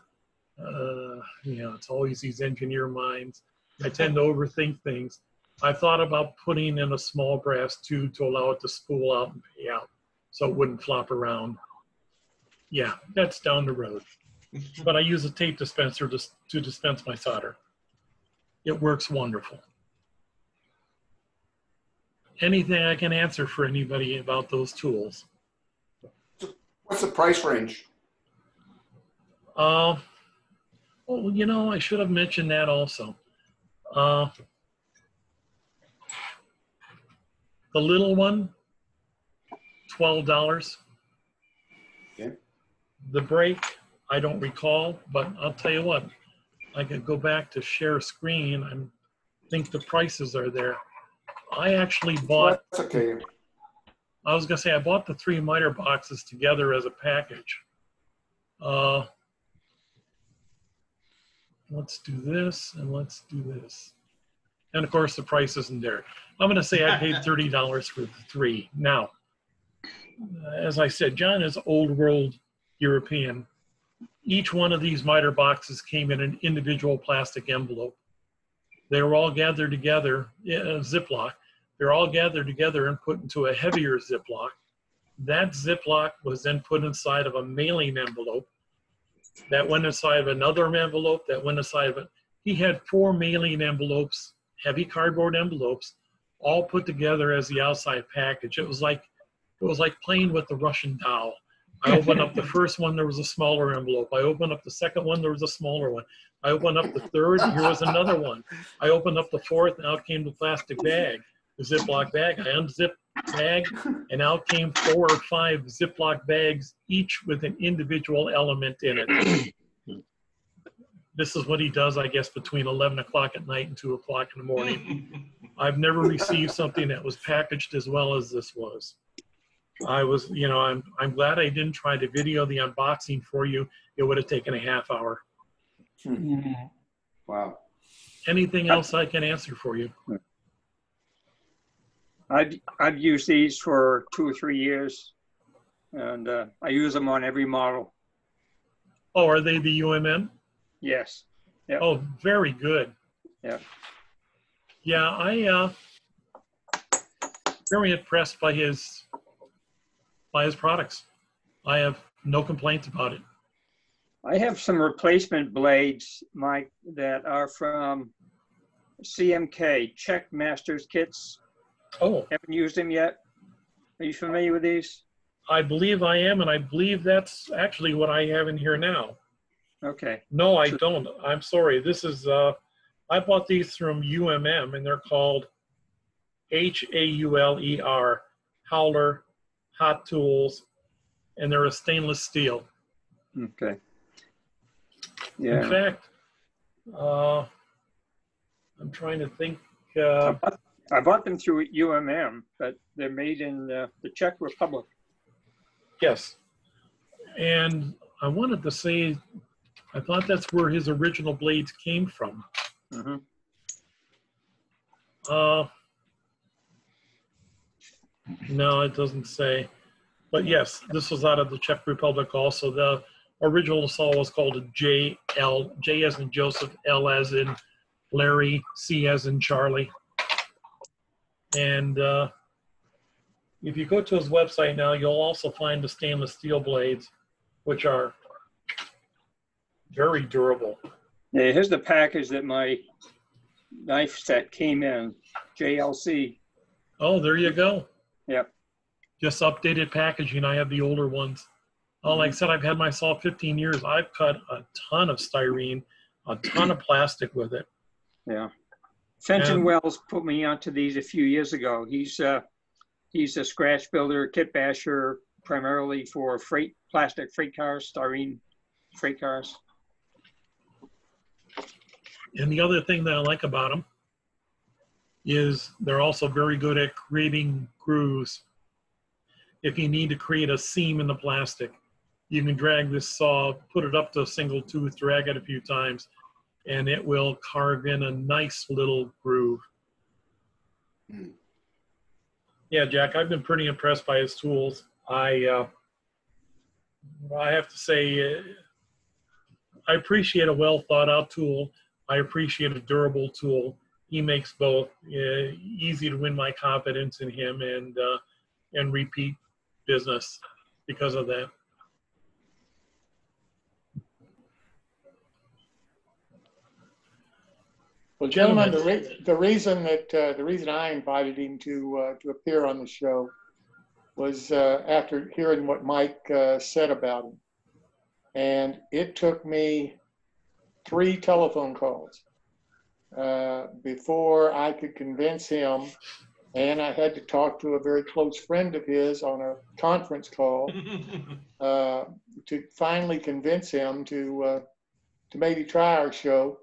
uh, you know, it's always these engineer minds. I tend to overthink things. I thought about putting in a small brass tube to allow it to spool out and pay out so it wouldn't flop around. Yeah, that's down the road. But I use a tape dispenser to, to dispense my solder. It works wonderful. Anything I can answer for anybody about those tools? What's the price range? Uh, oh, you know, I should have mentioned that also. Uh, the little one, twelve dollars. Okay. The break, I don't recall, but I'll tell you what, I could go back to share screen and think the prices are there. I actually bought That's okay. I was gonna say I bought the three miter boxes together as a package. Uh, let's do this and let's do this. And of course, the price isn't there. I'm gonna say I paid thirty dollars for the three. Now, uh, as I said, John is old world European. Each one of these miter boxes came in an individual plastic envelope. They were all gathered together in a Ziploc. They're all gathered together and put into a heavier Ziploc. That Ziploc was then put inside of a mailing envelope that went inside of another envelope that went inside of it. He had four mailing envelopes, heavy cardboard envelopes, all put together as the outside package. It was like it was like playing with the Russian doll. I opened up the first one, there was a smaller envelope. I opened up the second one, there was a smaller one. I opened up the third, here was another one. I opened up the fourth, and out came the plastic bag, the Ziploc bag. I unzipped the bag, and out came four or five Ziploc bags, each with an individual element in it. This is what he does, I guess, between 11 o'clock at night and 2 o'clock in the morning. I've never received something that was packaged as well as this was. I was, you know, I'm, I'm glad I didn't try to video the unboxing for you. It would have taken a half hour. Wow. Anything else I can answer for you? I've, I've used these for two or three years and uh, I use them on every model. Oh, are they the UMM? Yes. Yep. Oh, very good. Yeah. Yeah, I uh very impressed by his by his products. I have no complaints about it. I have some replacement blades, Mike, that are from CMK, Czech Masters kits. Oh, Haven't used them yet. Are you familiar with these? I believe I am, and I believe that's actually what I have in here now. Okay. No, I don't. I'm sorry. This is uh I bought these from UMM and they're called H A U L E R Hauler Hot Tools and they're a stainless steel. Okay. Yeah. In fact, uh I'm trying to think I uh bought, I bought them through UMM, but they're made in uh, the Czech Republic. yes. And I wanted to say I thought that's where his original blades came from. hmm Uh, no, it doesn't say. But yes, this was out of the Czech Republic also. The original saw was called a JL, J as in Joseph, L as in Larry, C as in Charlie. And uh, if you go to his website now, you'll also find the stainless steel blades, which are very durable. Yeah, here's the package that my knife set came in, JLC. Oh, there you go. Yep. Just updated packaging. I have the older ones. Oh, like I said, I've had my saw 15 years. I've cut a ton of styrene, a ton of plastic with it. Yeah. Fenton And- Wells put me onto these a few years ago. He's uh, he's a scratch builder, kit basher, primarily for freight plastic freight cars, styrene freight cars. And the other thing that I like about them is they're also very good at creating grooves. If you need to create a seam in the plastic, you can drag this saw, put it up to a single tooth, drag it a few times, and it will carve in a nice little groove. Hmm. Yeah, Jack, I've been pretty impressed by his tools. I uh, I have to say, uh, I appreciate a well thought out tool. I appreciate a durable tool. He makes both. Uh, easy to win my confidence in him and uh, and repeat business because of that. Well, gentlemen, the, re- the reason that, uh, the reason I invited him to, uh, to appear on the show was, uh, after hearing what Mike, uh, said about him. And it took me three telephone calls, uh, before I could convince him. And I had to talk to a very close friend of his on a conference call, uh, to finally convince him to, uh, to maybe try our show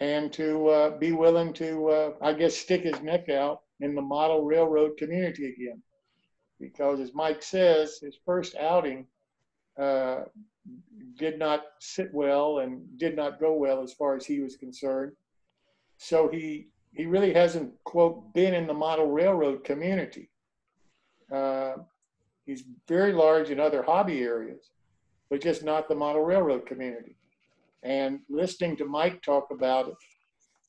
and to uh, be willing to, uh, I guess, stick his neck out in the model railroad community again. Because as Mike says, his first outing uh, did not sit well and did not go well as far as he was concerned. So he he really hasn't quote been in the model railroad community. Uh, he's very large in other hobby areas, but just not the model railroad community and listening to Mike talk about it,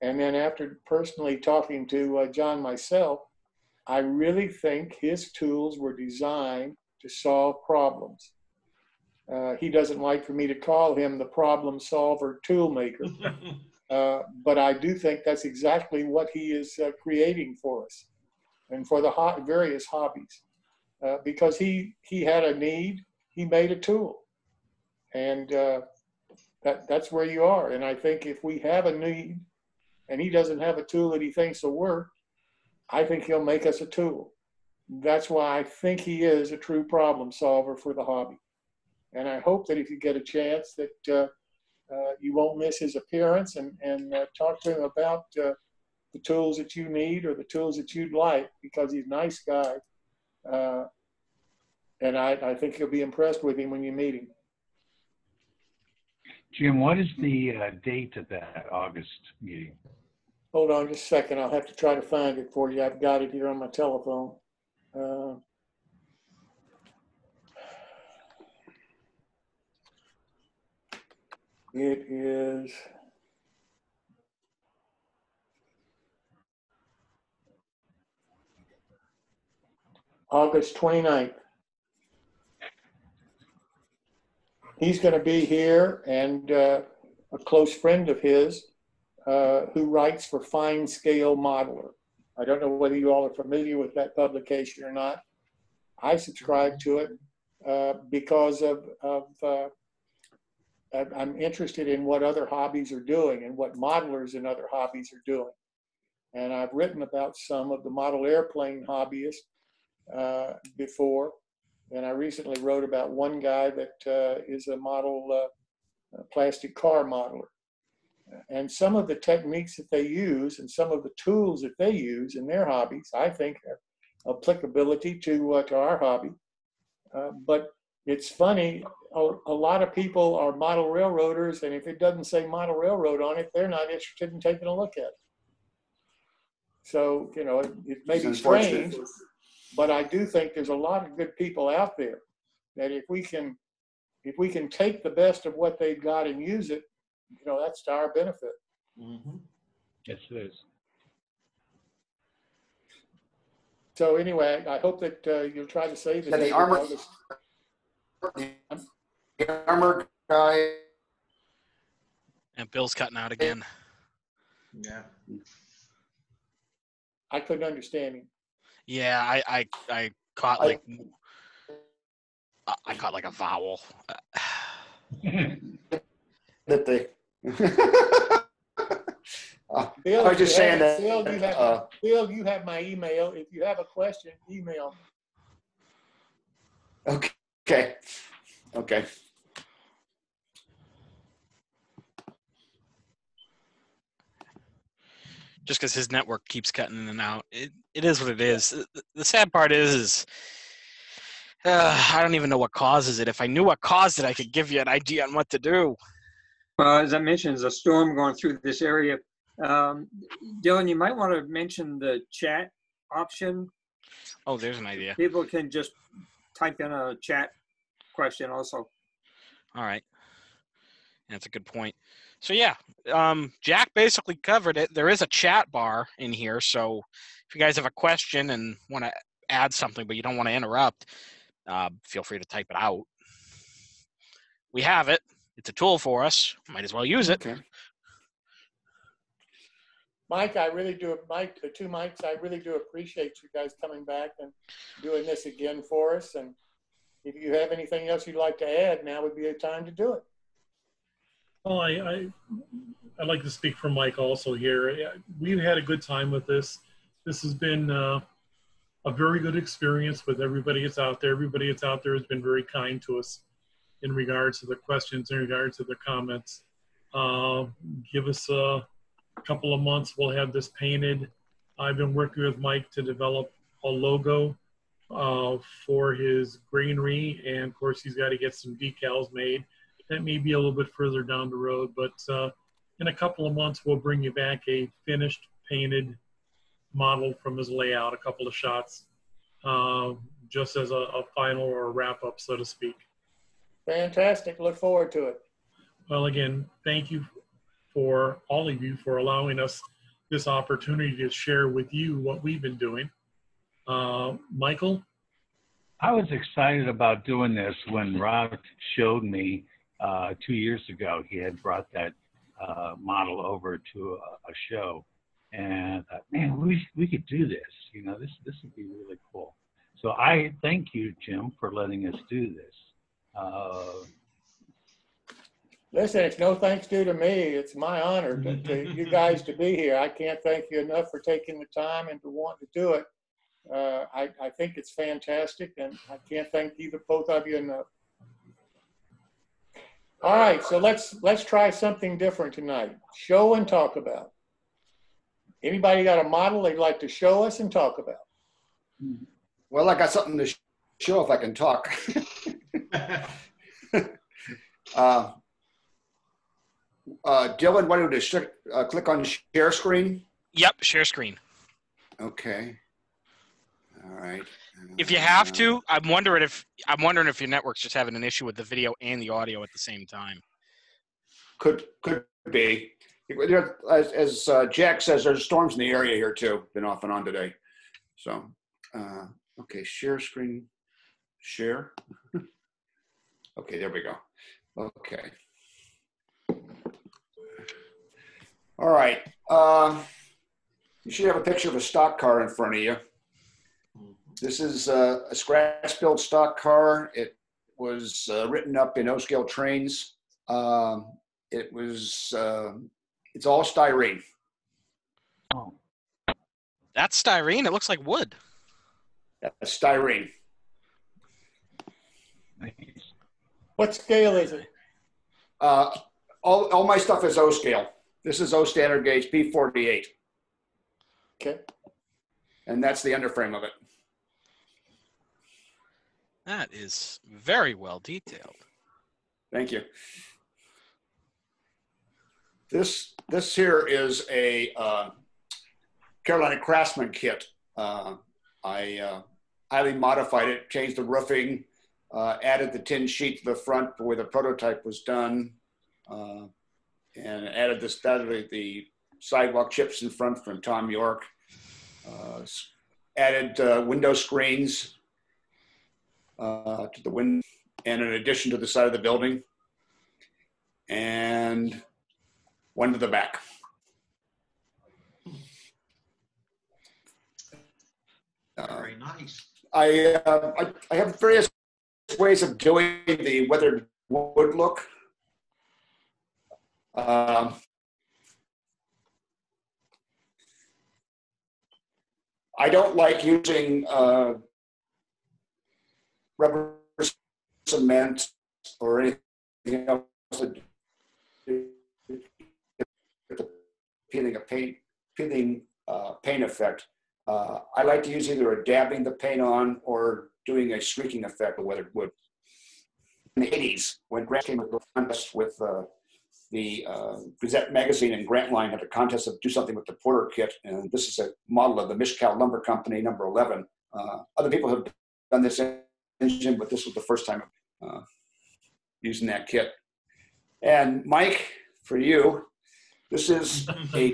and then after personally talking to uh, John myself, I really think his tools were designed to solve problems. Uh, he doesn't like for me to call him the problem solver tool maker, uh, but I do think that's exactly what he is uh, creating for us and for the ho- various hobbies. Uh, because he he had a need, he made a tool, and uh, that that's where you are. And I think if we have a need and he doesn't have a tool that he thinks will work, I think he'll make us a tool. That's why I think he is a true problem solver for the hobby. And I hope that if you get a chance that uh, uh, you won't miss his appearance and, and uh, talk to him about uh, the tools that you need or the tools that you'd like because he's a nice guy. Uh, and I, I think you'll be impressed with him when you meet him. Jim, what is the uh, date of that August meeting? Hold on just a second. I'll have to try to find it for you. I've got it here on my telephone. It is August 29th. He's going to be here and uh, a close friend of his uh, who writes for Fine Scale Modeler. I don't know whether you all are familiar with that publication or not. I subscribe to it uh, because of, of uh, I'm- interested in what other hobbies are doing and what modelers in other hobbies are doing. And I've written about some of the model airplane hobbyists uh, before. And I recently wrote about one guy that uh, is a model uh, plastic car modeler. And some of the techniques that they use and some of the tools that they use in their hobbies, I think, have applicability to uh, to our hobby. Uh, but it's funny, a, a lot of people are model railroaders, and if it doesn't say model railroad on it, they're not interested in taking a look at it. So, you know, it, it may It's be strange, but I do think there's a lot of good people out there that if we can, if we can take the best of what they've got and use it, you know, that's to our benefit. Yes, it is. So anyway, I hope that uh, you'll try to save it. And the armor- The armor guy, And Bill's cutting out again. Yeah. I couldn't understand him. Yeah, I I, I caught like I- I caught like a vowel. that they. Bill, I was just you have- saying that, Bill, you have, uh, Bill, you have my email. If you have a question, email. me. Okay, okay. Okay. Just because his network keeps cutting in and out. It it is what it is. The- The sad part is, is uh, I don't even know what causes it. If I knew what caused it, I could give you an idea on what to do. Well, as I mentioned, there's a storm going through this area. Um, Dylan, you might want to mention the chat option. Oh, there's an idea. People can just type in a chat question also. All right. That's a good point. So yeah, um, Jack basically covered it. There is a chat bar in here, so if you guys have a question and want to add something, but you don't want to interrupt, uh, feel free to type it out. We have it. It's a tool for us. Might as well use it. Okay. Mike, I really do, Mike, the two mics, I really do appreciate you guys coming back and doing this again for us. And if you have anything else you'd like to add, now would be a time to do it. Well, I, I, I'd like to speak for Mike also here. We've had a good time with this. This has been uh, a very good experience with everybody that's out there. Everybody that's out there has been very kind to us in regards to the questions, in regards to the comments. Uh, give us a couple of months, we'll have this painted. I've been working with Mike to develop a logo uh, for his granary, and of course, he's got to get some decals made that may be a little bit further down the road, but uh, in a couple of months, we'll bring you back a finished, painted model from his layout, a couple of shots, uh, just as a, a final or a wrap up, so to speak. Fantastic. Look forward to it. Well, again, thank you for all of you for allowing us this opportunity to share with you what we've been doing. Uh, Michael, I was excited about doing this when Rob showed me uh, two years ago. He had brought that uh, model over to a, a show, and I thought, man, we we could do this. You know, this this would be really cool. So I thank you, Jim, for letting us do this. Uh, Listen, it's no thanks due to me. It's my honor to, to you guys to be here. I can't thank you enough for taking the time and to want to do it. Uh, I, I think it's fantastic, and I can't thank either both of you enough. All right, so let's let's try something different tonight. Show and talk about. Anybody got a model they'd like to show us and talk about? Well, I got something to show if I can talk. uh, uh, Dylan, why don't you uh, click on share screen? Yep, share screen. Okay. All right. If you have to, I'm wondering if I'm wondering if your network's just having an issue with the video and the audio at the same time. Could could be. As, as uh, Jack says, there's storms in the area here too. Been off and on today. So, uh, okay, share screen, share. okay, there we go. Okay. All right. Uh, you should have a picture of a stock car in front of you. This is uh, a scratch-built stock car. It was uh, written up in O-scale trains. Um, it was. Uh, it's all styrene. oh, That's styrene. It looks like wood. That's styrene. What scale is it? Uh, all, all my stuff is O scale. This is O standard gauge P48, Okay. and that's the underframe of it. That is very well detailed. Thank you. This this here is a uh, Carolina Craftsman kit. Uh, I uh, highly modified it, changed the roofing, uh, added the tin sheet to the front where the prototype was done, uh, and added added the sidewalk chips in front from Tom Yorke. Uh, added window screens uh, to the wind and in addition to the side of the building and one to the back. Uh, Very nice. I, uh, I, I have various ways of doing the weathered wood look. Um, I don't like using uh, rubber cement or anything else that- peeling of paint. peeling uh, paint effect. Uh, I like to use either a dabbing the paint on or doing a streaking effect of weathered wood. In the 80s, when Grandt came with the contest with uh, the uh, Gazette magazine and Grandt Line had a contest of do something with the Porter kit, and this is a model of the Mishkal Lumber Company, number 11. Uh, other people have done this engine, but this was the first time uh, using that kit. And Mike, for you, this is a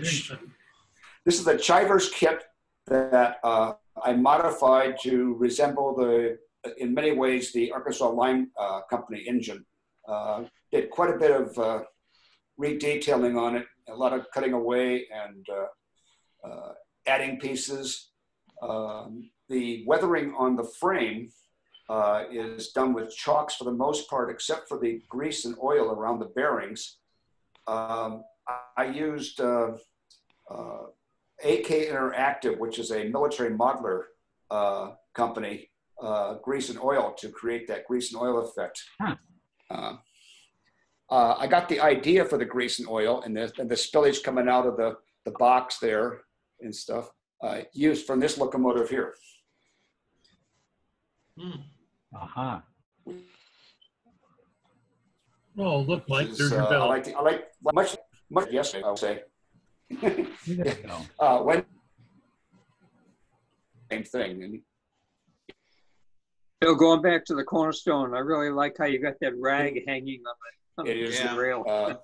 this is a Chivers kit that uh, I modified to resemble the, in many ways, the Arkansas Lime uh, Company engine. Uh, did quite a bit of uh, redetailing on it, a lot of cutting away and uh, uh, adding pieces. Um, the weathering on the frame uh, is done with chalks for the most part, except for the grease and oil around the bearings. Um, I, I, used uh, uh, AK Interactive, which is a military modeler uh, company, uh, grease and oil to create that grease and oil effect. Huh. Uh, I got the idea for the grease and oil and the, and the spillage coming out of the, the box there and stuff used from this locomotive here. Hmm. Uh-huh. Oh, look, Mike, Is, there's your uh, I bell. like, I like much, much, yes, I would say. Uh, when, same thing. And Bill, going back to the cornerstone, I really like how you got that rag hanging on the, on It the is, the rail. uh,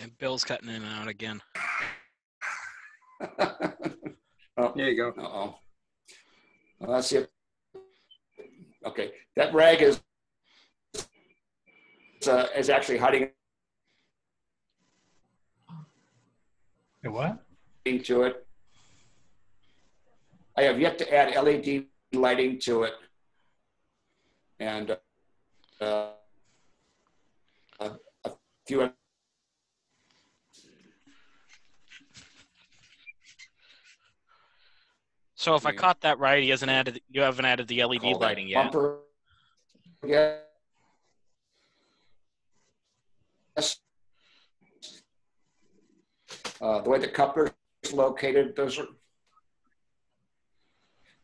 And Bill's cutting in and out again. oh, There you go. uh-oh. Well, Let's see. if- Okay, that rag is, uh, is actually hiding The what? to it. I have yet to add LED lighting to it. And uh, a a few So if I caught that right, he hasn't added. You haven't added the LED lighting yet. bumper. Yeah. Uh, the way the coupler is located, those are.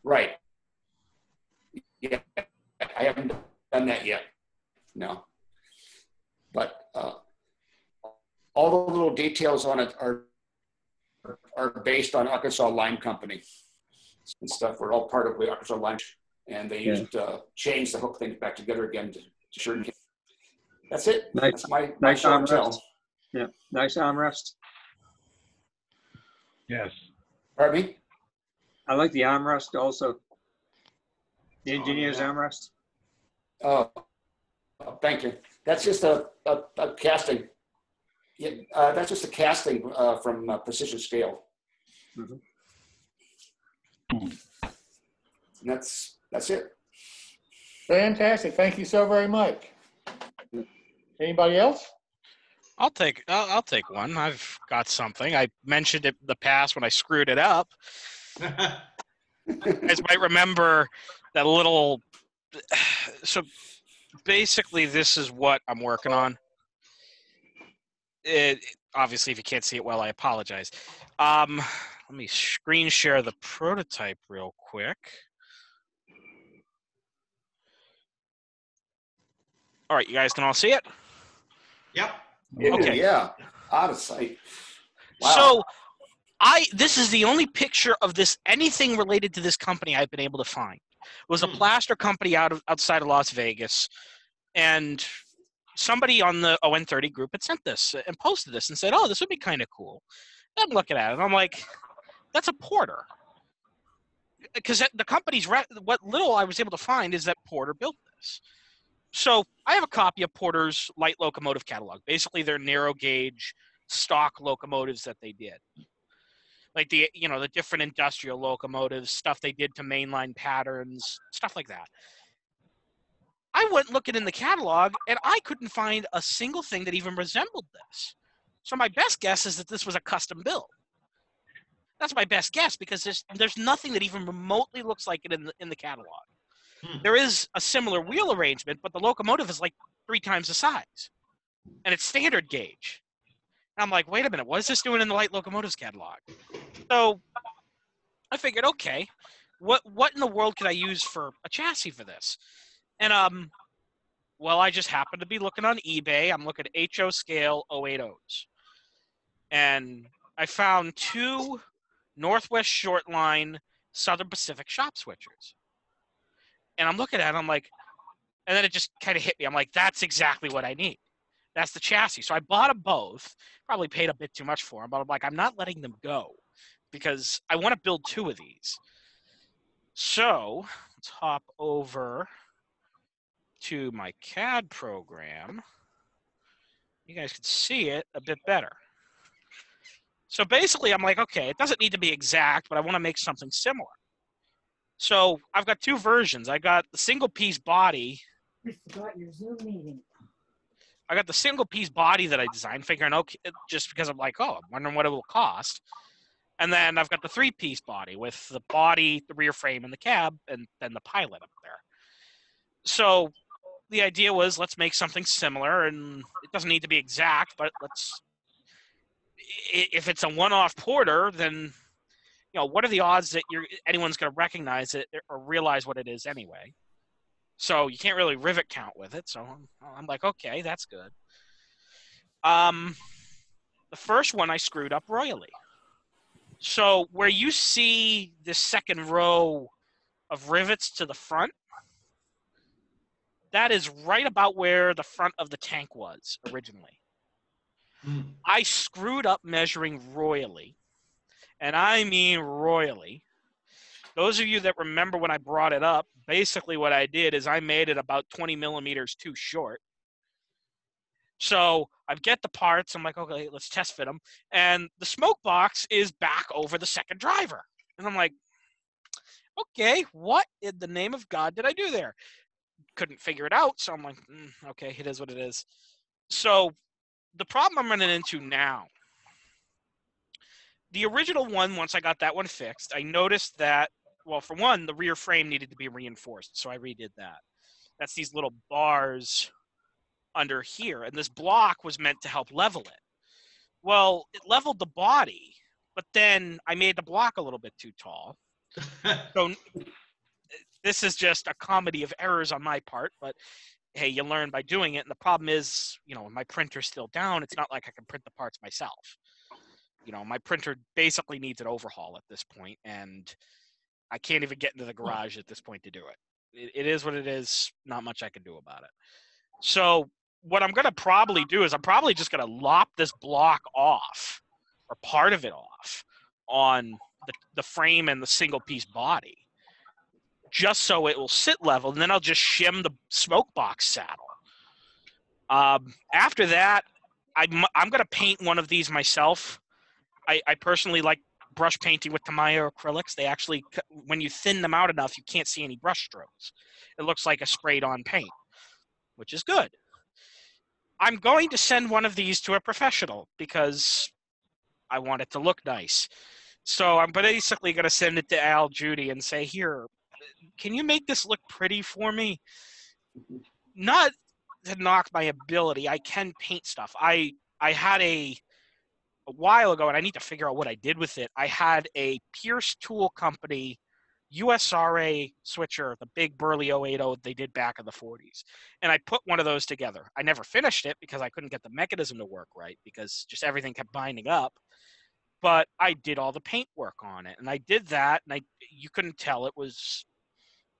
Right. Yeah, I haven't done that yet. No. But uh, all the little details on it are are based on Arkansas Lime Company and stuff. We're all part of the Arkansas Lime, and they Yeah. used uh, chains to hook things back together again to, to sure. That's it. Nice- That's my my nice show and armrest. Yeah, nice armrest. Yes. Pardon me. I like the armrest also. The Oh, engineer's yeah. armrest. Oh, oh, thank you. That's just a, a, a casting. Yeah, uh, that's just a casting uh, from uh, Precision Scale. Mhm. And that's that's it. Fantastic. Thank you so very much. Anybody else? I'll take. I'll, I'll take one. I've got something. I mentioned it in the past when I screwed it up. You guys might remember that little. So, basically, this is what I'm working on. It obviously, if you can't see it well, I apologize. Um, let me screen share the prototype real quick. All right, you guys can all see it. Yep. Okay. Yeah, out of sight. Wow. So I this is the only picture of this anything related to this company I've been able to find. It was a Hmm. plaster company out of outside of Las Vegas. And somebody on the ON30 group had sent this and posted this and said, "Oh, this would be kind of cool." I'm looking at it and I'm like, "That's a Porter." Because the company's what little I was able to find is that Porter built this. So I have a copy of Porter's light locomotive catalog. Basically, their narrow gauge stock locomotives that they did like the you know the different industrial locomotives stuff they did to mainline patterns stuff like that i went looking in the catalog and i couldn't find a single thing that even resembled this so my best guess is that this was a custom build that's my best guess because there's there's nothing that even remotely looks like it in the in the catalog Hmm. there is a similar wheel arrangement but the locomotive is like three times the size and it's standard gauge. And I'm like, wait a minute, what is this doing in the light locomotives catalog? So I figured, okay, what what in the world could I use for a chassis for this? And um, well, I just happened to be looking on eBay. I'm looking at HO scale 080s, and I found two Northwest Short Line Southern Pacific shop switchers. And I'm looking at it, I'm like, and then it just kind of hit me. I'm like, that's exactly what I need. That's the chassis. So I bought them both. Probably paid a bit too much for them, but I'm like, I'm not letting them go because I want to build two of these. So let's hop over to my CAD program. You guys can see it a bit better. So basically, I'm like, okay, it doesn't need to be exact, but I want to make something similar. So I've got two versions. I got the single piece body. We forgot your Zoom meeting. I got the single piece body that I designed, figuring okay, just because I'm like, oh, I'm wondering what it will cost. And then I've got the three piece body with the body, the rear frame, and the cab, and then the pilot up there. So the idea was let's make something similar, and it doesn't need to be exact, but let's. If it's a one-off porter, then you know what are the odds that you're anyone's going to recognize it or realize what it is anyway? So you can't really rivet count with it. So I'm like, okay, that's good. Um, the first one I screwed up royally. So where you see the second row of rivets to the front, that is right about where the front of the tank was originally. Mm. I screwed up measuring royally, and I mean royally. Those of you that remember when I brought it up, basically what I did is I made it about 20 millimeters too short. So I get the parts. I'm like, okay, let's test fit them. And the smoke box is back over the second driver. And I'm like, okay, what in the name of God did I do there? Couldn't figure it out. So I'm like, mm, okay, it is what it is. So the problem I'm running into now, the original one, once I got that one fixed, I noticed that, well, for one, the rear frame needed to be reinforced. So I redid that. That's these little bars under here. And this block was meant to help level it. Well, it leveled the body, but then I made the block a little bit too tall. so this is just a comedy of errors on my part, but hey, you learn by doing it. And the problem is, you know, my printer's still down. It's not like I can print the parts myself. You know, my printer basically needs an overhaul at this point, and I can't even get into the garage at this point to do it. It, it is what it is. Not much I can do about it. So what I'm going to probably do is I'm probably just going to lop this block off or part of it off on the, the frame and the single piece body just so it will sit level and then I'll just shim the smoke box saddle. Um, after that, I'm, I'm going to paint one of these myself. I, I personally like brush painting with Tamiya acrylics. They actually, when you thin them out enough, you can't see any brush strokes. It looks like a sprayed on paint, which is good. I'm going to send one of these to a professional because I want it to look nice. So I'm basically going to send it to Al Judy and say, here, can you make this look pretty for me? Not to knock my ability. I can paint stuff. I I had a a while ago, and I need to figure out what I did with it. I had a Pierce Tool Company USRA switcher, the big burly 080 they did back in the 40s. And I put one of those together. I never finished it because I couldn't get the mechanism to work right because just everything kept binding up. But I did all the paint work on it. And I did that and I you couldn't tell it was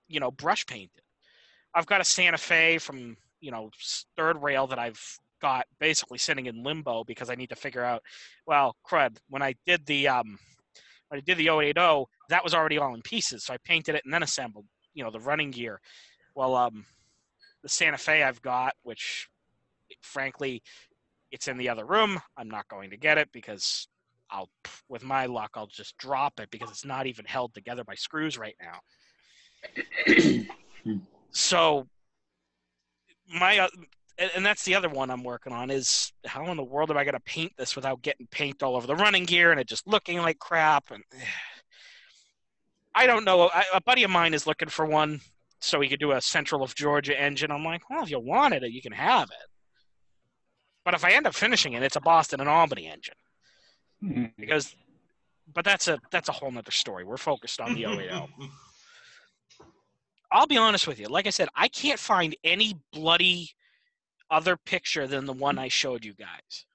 you know brush painted. I've got a Santa Fe from, you know, third rail that I've got basically sitting in limbo because I need to figure out well, crud, when I did the um when I did the 080, that was already all in pieces. So I painted it and then assembled, you know, the running gear. Well, um, the Santa Fe I've got, which frankly, it's in the other room. I'm not going to get it because I'll, with my luck, I'll just drop it because it's not even held together by screws right now. So my uh, and, that's the other one I'm working on is how in the world am I going to paint this without getting paint all over the running gear and it just looking like crap and I don't know. I, a buddy of mine is looking for one so he could do a Central of Georgia engine. I'm like, well, if you wanted it, you can have it. But if I end up finishing it, it's a Boston and Albany engine Mhm. because. But that's a that's a whole nother story. We're focused on the 080. I'll be honest with you. Like I said, I can't find any bloody other picture than the one I showed you guys.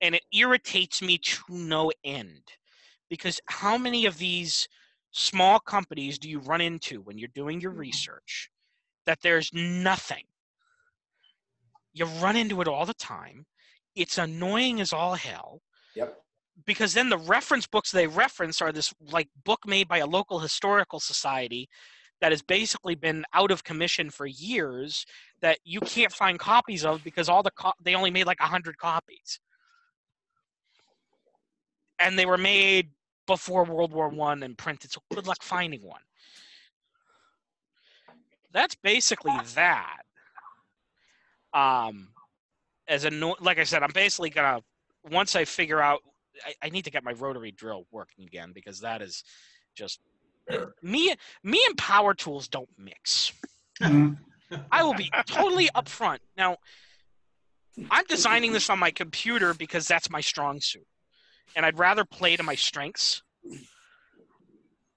And it irritates me to no end. Because how many of these small companies do you run into when you're doing your mm-hmm. research that there's nothing? You run into it all the time. It's annoying as all hell Yep. because then the reference books they reference are this like book made by a local historical society that has basically been out of commission for years that you can't find copies of because all the co- they only made like 100 copies. And they were made before world war one and printed so good luck finding one. That's basically that. Um as a no- like i said i'm basically gonna once i figure out I, I need to get my rotary drill working again because that is just me me and power tools don't mix. I will be totally upfront. Now, I'm designing this on my computer because that's my strong suit, and I'd rather play to my strengths.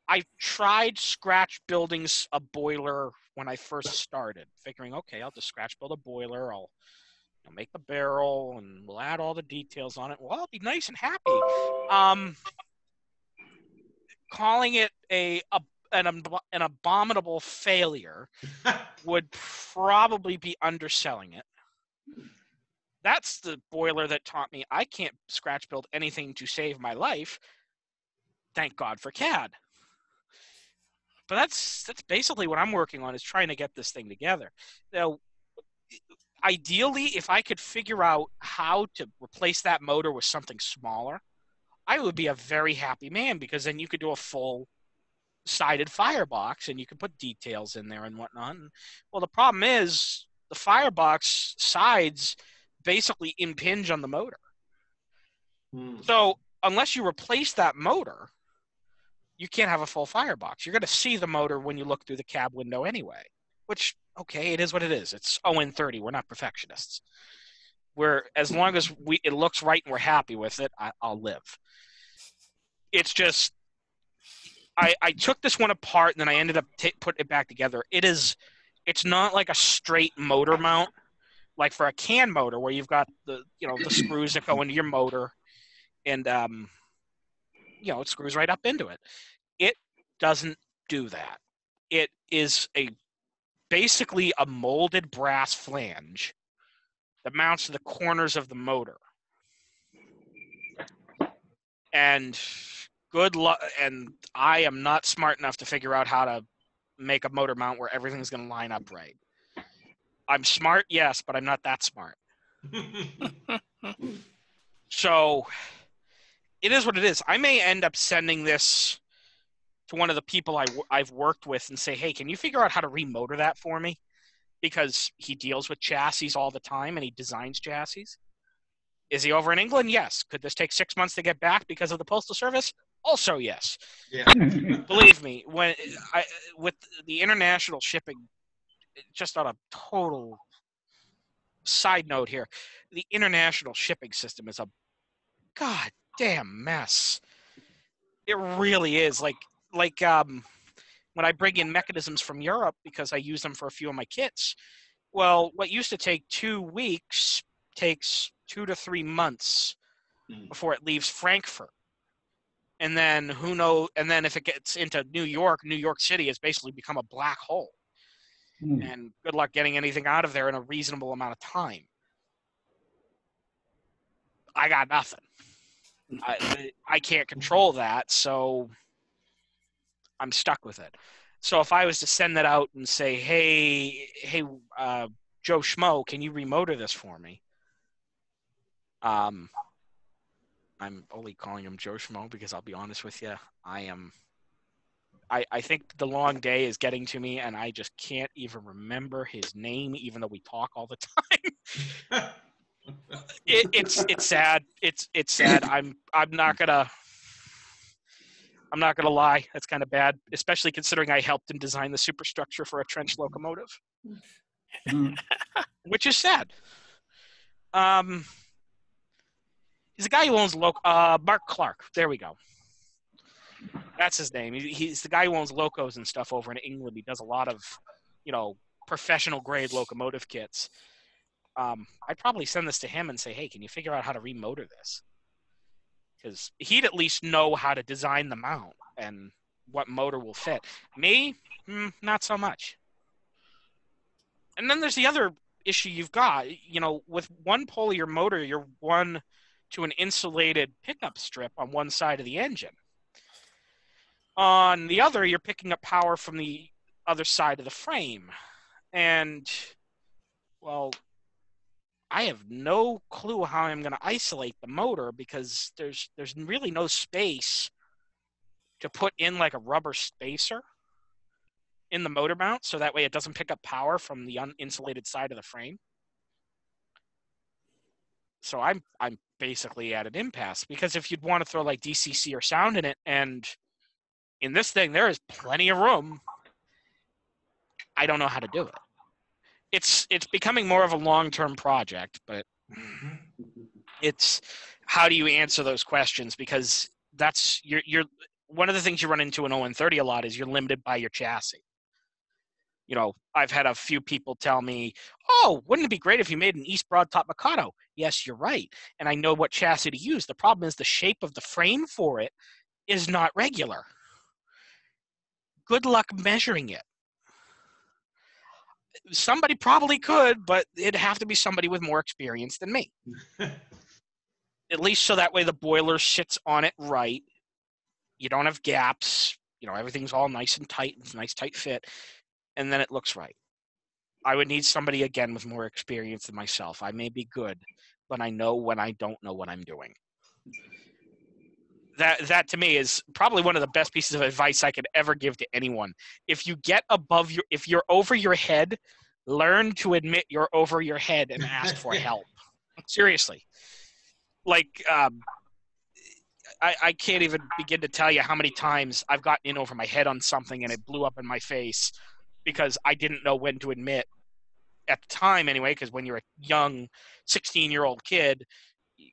I tried scratch building a boiler when I first started, figuring, okay, I'll just scratch build a boiler. I'll, I'll make the barrel, and we'll add all the details on it. Well, I'll be nice and happy. Um, calling it a, a an, an abominable failure would probably be underselling it. That's the boiler that taught me I can't scratch build anything to save my life. Thank God for CAD. But that's that's basically what I'm working on is trying to get this thing together. Now, ideally, if I could figure out how to replace that motor with something smaller, I would be a very happy man because then you could do a full sided firebox and you can put details in there and whatnot. And, well, the problem is the firebox sides basically impinge on the motor. Hmm. So unless you replace that motor, you can't have a full firebox. You're going to see the motor when you look through the cab window anyway. Which okay, it is what it is. It's 0 and 30. We're not perfectionists. We're as long as we it looks right and we're happy with it, I, I'll live. It's just I, I took this one apart and then I ended up t- putting it back together. It is, it's not like a straight motor mount, like for a can motor where you've got the you know the screws that go into your motor, and um, you know it screws right up into it. It doesn't do that. It is a basically a molded brass flange that mounts to the corners of the motor, and good luck and i am not smart enough to figure out how to make a motor mount where everything's going to line up right. I'm smart yes but i'm not that smart. So it is what it is. I may end up sending this to one of the people I, have worked with and say hey can you figure out how to remotor that for me because he deals with chassis all the time and he designs chassis. Is he over in england? Yes. Could this take six months to get back because of the postal service? Also yes. Yeah. believe me when i with the international shipping just on a total side note here the international shipping system is a god damn mess. It really is. Like like um when i bring in mechanisms from europe because i use them for a few of my kits well what used to take two weeks takes two to three months Mm. before it leaves frankfurt and then who know and then if it gets into new york new york city has basically become a black hole Hmm. and good luck getting anything out of there in a reasonable amount of time i got nothing I, I can't control that so i'm stuck with it so if i was to send that out and say hey hey uh, joe schmo can you remotor this for me um i'm only calling him joe schmo because i'll be honest with you i am I, I think the long day is getting to me and I just can't even remember his name even though we talk all the time. it, it's it's sad. It's it's sad. I'm I'm not gonna I'm not gonna lie. That's kind of bad, especially considering I helped him design the superstructure for a trench locomotive, Hmm. which is sad. Um, he's a guy who owns local. Uh, Mark Clark. There we go. That's his name. He, he's the guy who owns locos and stuff over in England. He does a lot of, you know, professional grade locomotive kits. Um, I'd probably send this to him and say, "Hey, can you figure out how to remotor this?" Because he'd at least know how to design the mount and what motor will fit. Me, mm, not so much. And then there's the other issue you've got. You know, with one pole of your motor, you're one to an insulated pickup strip on one side of the engine. On the other, you're picking up power from the other side of the frame. And, well, I have no clue how I'm going to isolate the motor because there's there's really no space to put in like a rubber spacer in the motor mount so that way it doesn't pick up power from the uninsulated side of the frame. So I'm I'm basically at an impasse because if you'd want to throw like DCC or sound in it and in this thing there is plenty of room I don't know how to do it. It's it's becoming more of a long-term project, but mm-hmm. it's how do you answer those questions because that's you're you're one of the things you run into in ON30 a lot is you're limited by your chassis. You know, I've had a few people tell me, "Oh, wouldn't it be great if you made an East Broad Top Mikado?" Yes, you're right, and I know what chassis to use. The problem is the shape of the frame for it is not regular. Good luck measuring it. Somebody probably could, but it'd have to be somebody with more experience than me. At least so that way the boiler sits on it right. You don't have gaps. You know, everything's all nice and tight. It's a nice tight fit. And then it looks right. I would need somebody again with more experience than myself. I may be good, but I know when I don't know what I'm doing. That that to me is probably one of the best pieces of advice I could ever give to anyone. If you get above your if you're over your head, learn to admit you're over your head and ask for help. Seriously. Like um I, I can't even begin to tell you how many times I've gotten in over my head on something and it blew up in my face because I didn't know when to admit at the time anyway, because when you're a young 16 year old kid,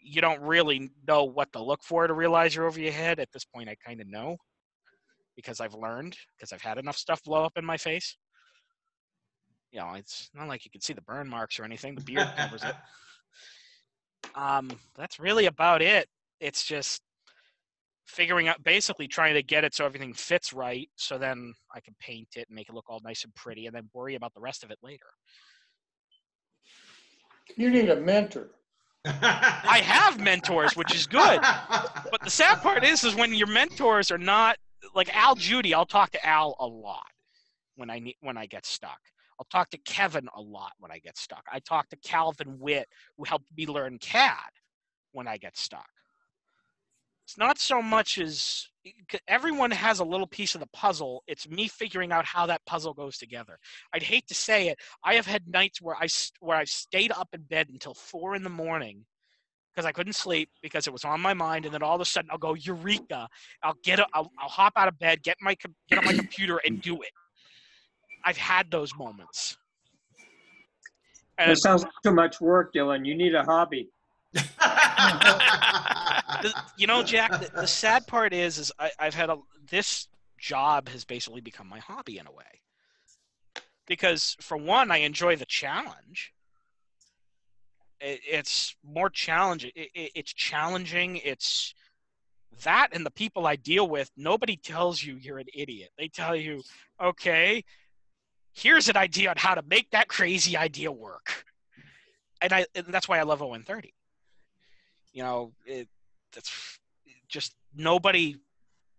you don't really know what to look for to realize you're over your head. At this point, I kind of know because I've learned because I've had enough stuff blow up in my face. You know, it's not like you can see the burn marks or anything. The beard covers it. Um, that's really about it. It's just figuring out basically trying to get it so everything fits right so then I can paint it and make it look all nice and pretty and then worry about the rest of it later. You need a mentor. I have mentors, which is good. But the sad part is is when your mentors are not like Al Judy, I'll talk to Al a lot when I need when I get stuck. I'll talk to Kevin a lot when I get stuck. I talk to Calvin Witt, who helped me learn CAD when I get stuck. It's not so much as everyone has a little piece of the puzzle. It's me figuring out how that puzzle goes together. I'd hate to say it. I have had nights where I where I've stayed up in bed until four in the morning because I couldn't sleep because it was on my mind, and then all of a sudden I'll go eureka! I'll get a, I'll, I'll hop out of bed, get my get on my computer, and do it. I've had those moments. And it sounds like too much work, Dylan. You need a hobby. the, you know, Jack. The, the, sad part is, is I, I've had a this job has basically become my hobby in a way. Because for one, I enjoy the challenge. It, it's more challenging. It, it's challenging. It's that and the people I deal with. Nobody tells you you're an idiot. They tell you, okay, here's an idea on how to make that crazy idea work. And I and that's why I love ON30. You know, it, that's just nobody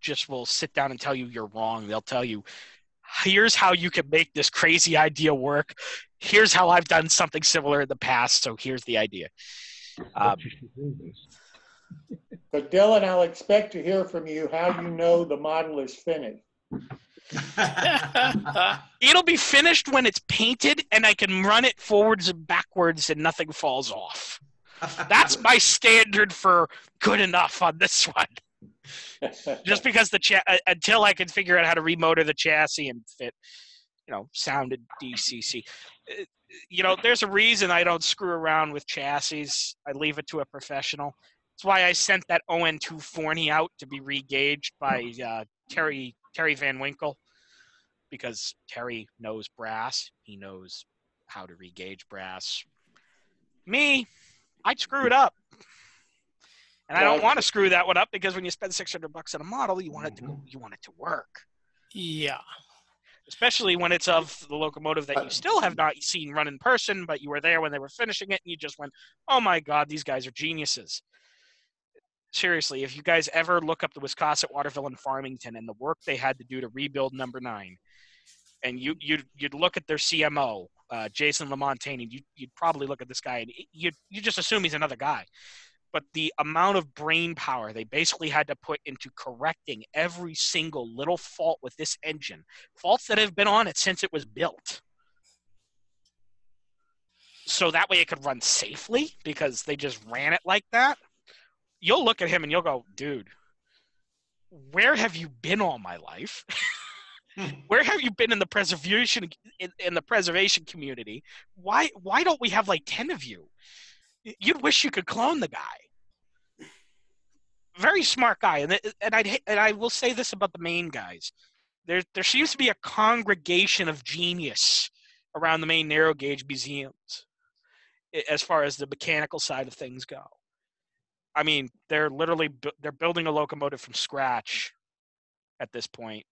just will sit down and tell you you're wrong. They'll tell you, here's how you can make this crazy idea work. Here's how I've done something similar in the past. So here's the idea. Um, but Dylan, I'll expect to hear from you how you know the model is finished. It'll be finished when it's painted and I can run it forwards and backwards and nothing falls off. That's my standard for good enough on this one. Just because the cha- uh, until I can figure out how to remotor the chassis and fit, you know, sounded DCC. Uh, you know, there's a reason I don't screw around with chassis. I leave it to a professional. That's why I sent that ON2 Forney out to be regauged by uh, Terry Terry Van Winkle, because Terry knows brass. He knows how to regauge brass. Me, I'd screw it up. And I don't want to screw that one up because when you spend 600 bucks on a model, you want it to mm-hmm. you want it to work. Yeah. Especially when it's of the locomotive that you uh, still have not seen run in person, but you were there when they were finishing it and you just went, "Oh my god, these guys are geniuses." Seriously, if you guys ever look up the Wiscasset, Waterville, and Farmington and the work they had to do to rebuild number 9, and you you'd you'd look at their CMO, uh, Jason Lamontagne, you you'd probably look at this guy and you you just assume he's another guy but the amount of brain power they basically had to put into correcting every single little fault with this engine, faults that have been on it since it was built. So that way it could run safely because they just ran it like that. You'll look at him and you'll go, dude, where have you been all my life? where have you been in the preservation in, in the preservation community? Why why don't we have like 10 of you? you'd wish you could clone the guy. Very smart guy, and and I and I will say this about the Maine guys. There there seems to be a congregation of genius around the Maine narrow gauge museums, as far as the mechanical side of things go. I mean, they're literally they're building a locomotive from scratch at this point.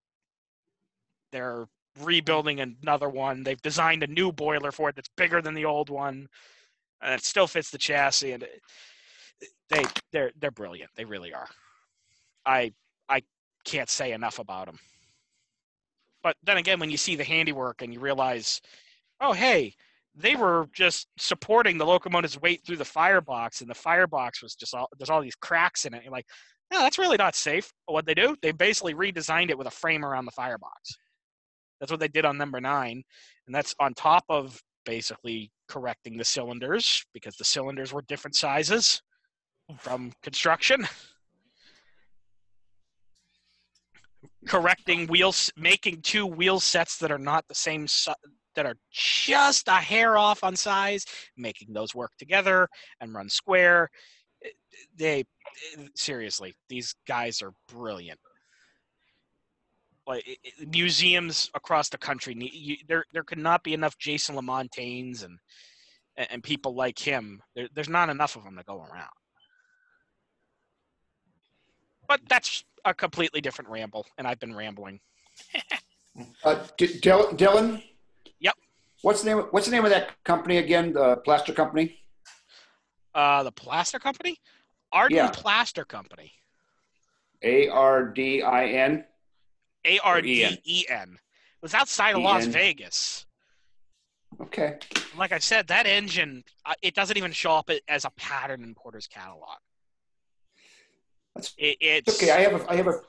They're rebuilding another one. They've designed a new boiler for it that's bigger than the old one and it still fits the chassis and they they're they're brilliant. They really are. I i can't say enough about them but then again when you see the handiwork and you realize oh hey they were just supporting the locomotive's weight through the firebox and the firebox was just all there's all these cracks in it you're like no that's really not safe. What they do? They basically redesigned it with a frame around the firebox that's what they did on number nine and that's on top of basically correcting the cylinders because the cylinders were different sizes from construction. Correcting wheels, making two wheel sets that are not the same, si- that are just a hair off on size, making those work together and run square. They seriously, these guys are brilliant. Like museums across the country, you, there there could not be enough Jason Lamontagnes and and, people like him. There, there's not enough of them to go around. But that's a completely different ramble, and I've been rambling. Uh, D- Dylan, Dylan? Yep. What's the name? What's the name of that company again? The plaster company? Uh, the plaster company, Arden Yeah. Plaster Company, A R D I N. A R D E N. It was outside of Las Vegas. Okay. Like I said, that engine uh, it doesn't even show up as a pattern in Porter's catalog. That's It, it's okay. I have a. I have a.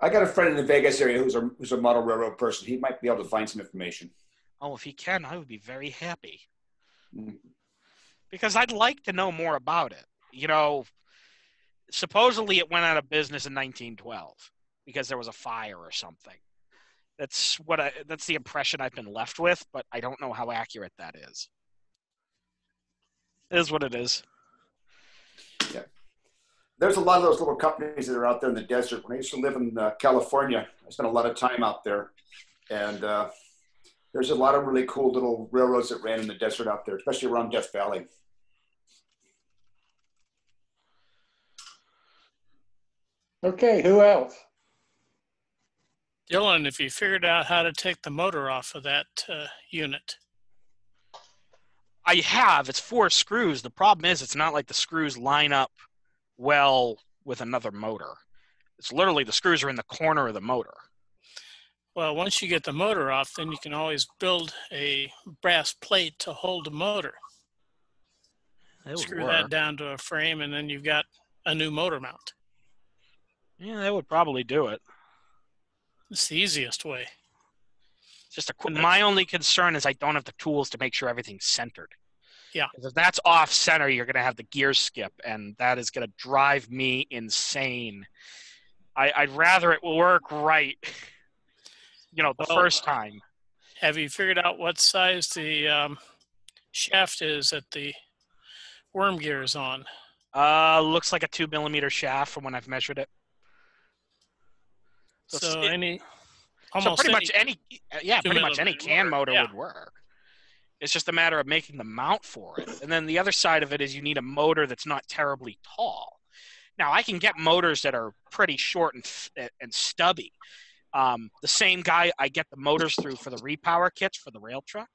I got a friend in the Vegas area who's a who's a model railroad person. He might be able to find some information. Oh, if he can, I would be very happy. Mm. Because I'd like to know more about it. You know, supposedly it went out of business in 1912 because there was a fire or something. That's what I that's the impression I've been left with, but I don't know how accurate that is. It is what it is. Yeah. There's a lot of those little companies that are out there in the desert. When I used to live in uh, California, I spent a lot of time out there, and uh, there's a lot of really cool little railroads that ran in the desert out there, especially around Death Valley. Okay, who else? Dylan, if you figured out how to take the motor off of that uh, unit, I have. It's four screws. The problem is, it's not like the screws line up well with another motor. It's literally the screws are in the corner of the motor. well, once you get the motor off, then you can always build a brass plate to hold the motor. It would Screw work. that down to a frame, and then you've got a new motor mount. Yeah, that would probably do it. It's the easiest way. Just a qu- my only concern is I don't have the tools to make sure everything's centered. Yeah. If that's off center, you're going to have the gear skip, and that is going to drive me insane. I, I'd rather it work right, you know, the Well, first time. Have you figured out what size the um, shaft is that the worm gear is on? Uh, looks like a two millimeter shaft from when I've measured it. So So any, So almost pretty any, much any, yeah, pretty much any can motor, motor yeah. would work. It's just a matter of making the mount for it. And then the other side of it is you need a motor that's not terribly tall. Now I can get motors that are pretty short and and stubby. Um, the same guy I get the motors through for the repower kits for the rail truck.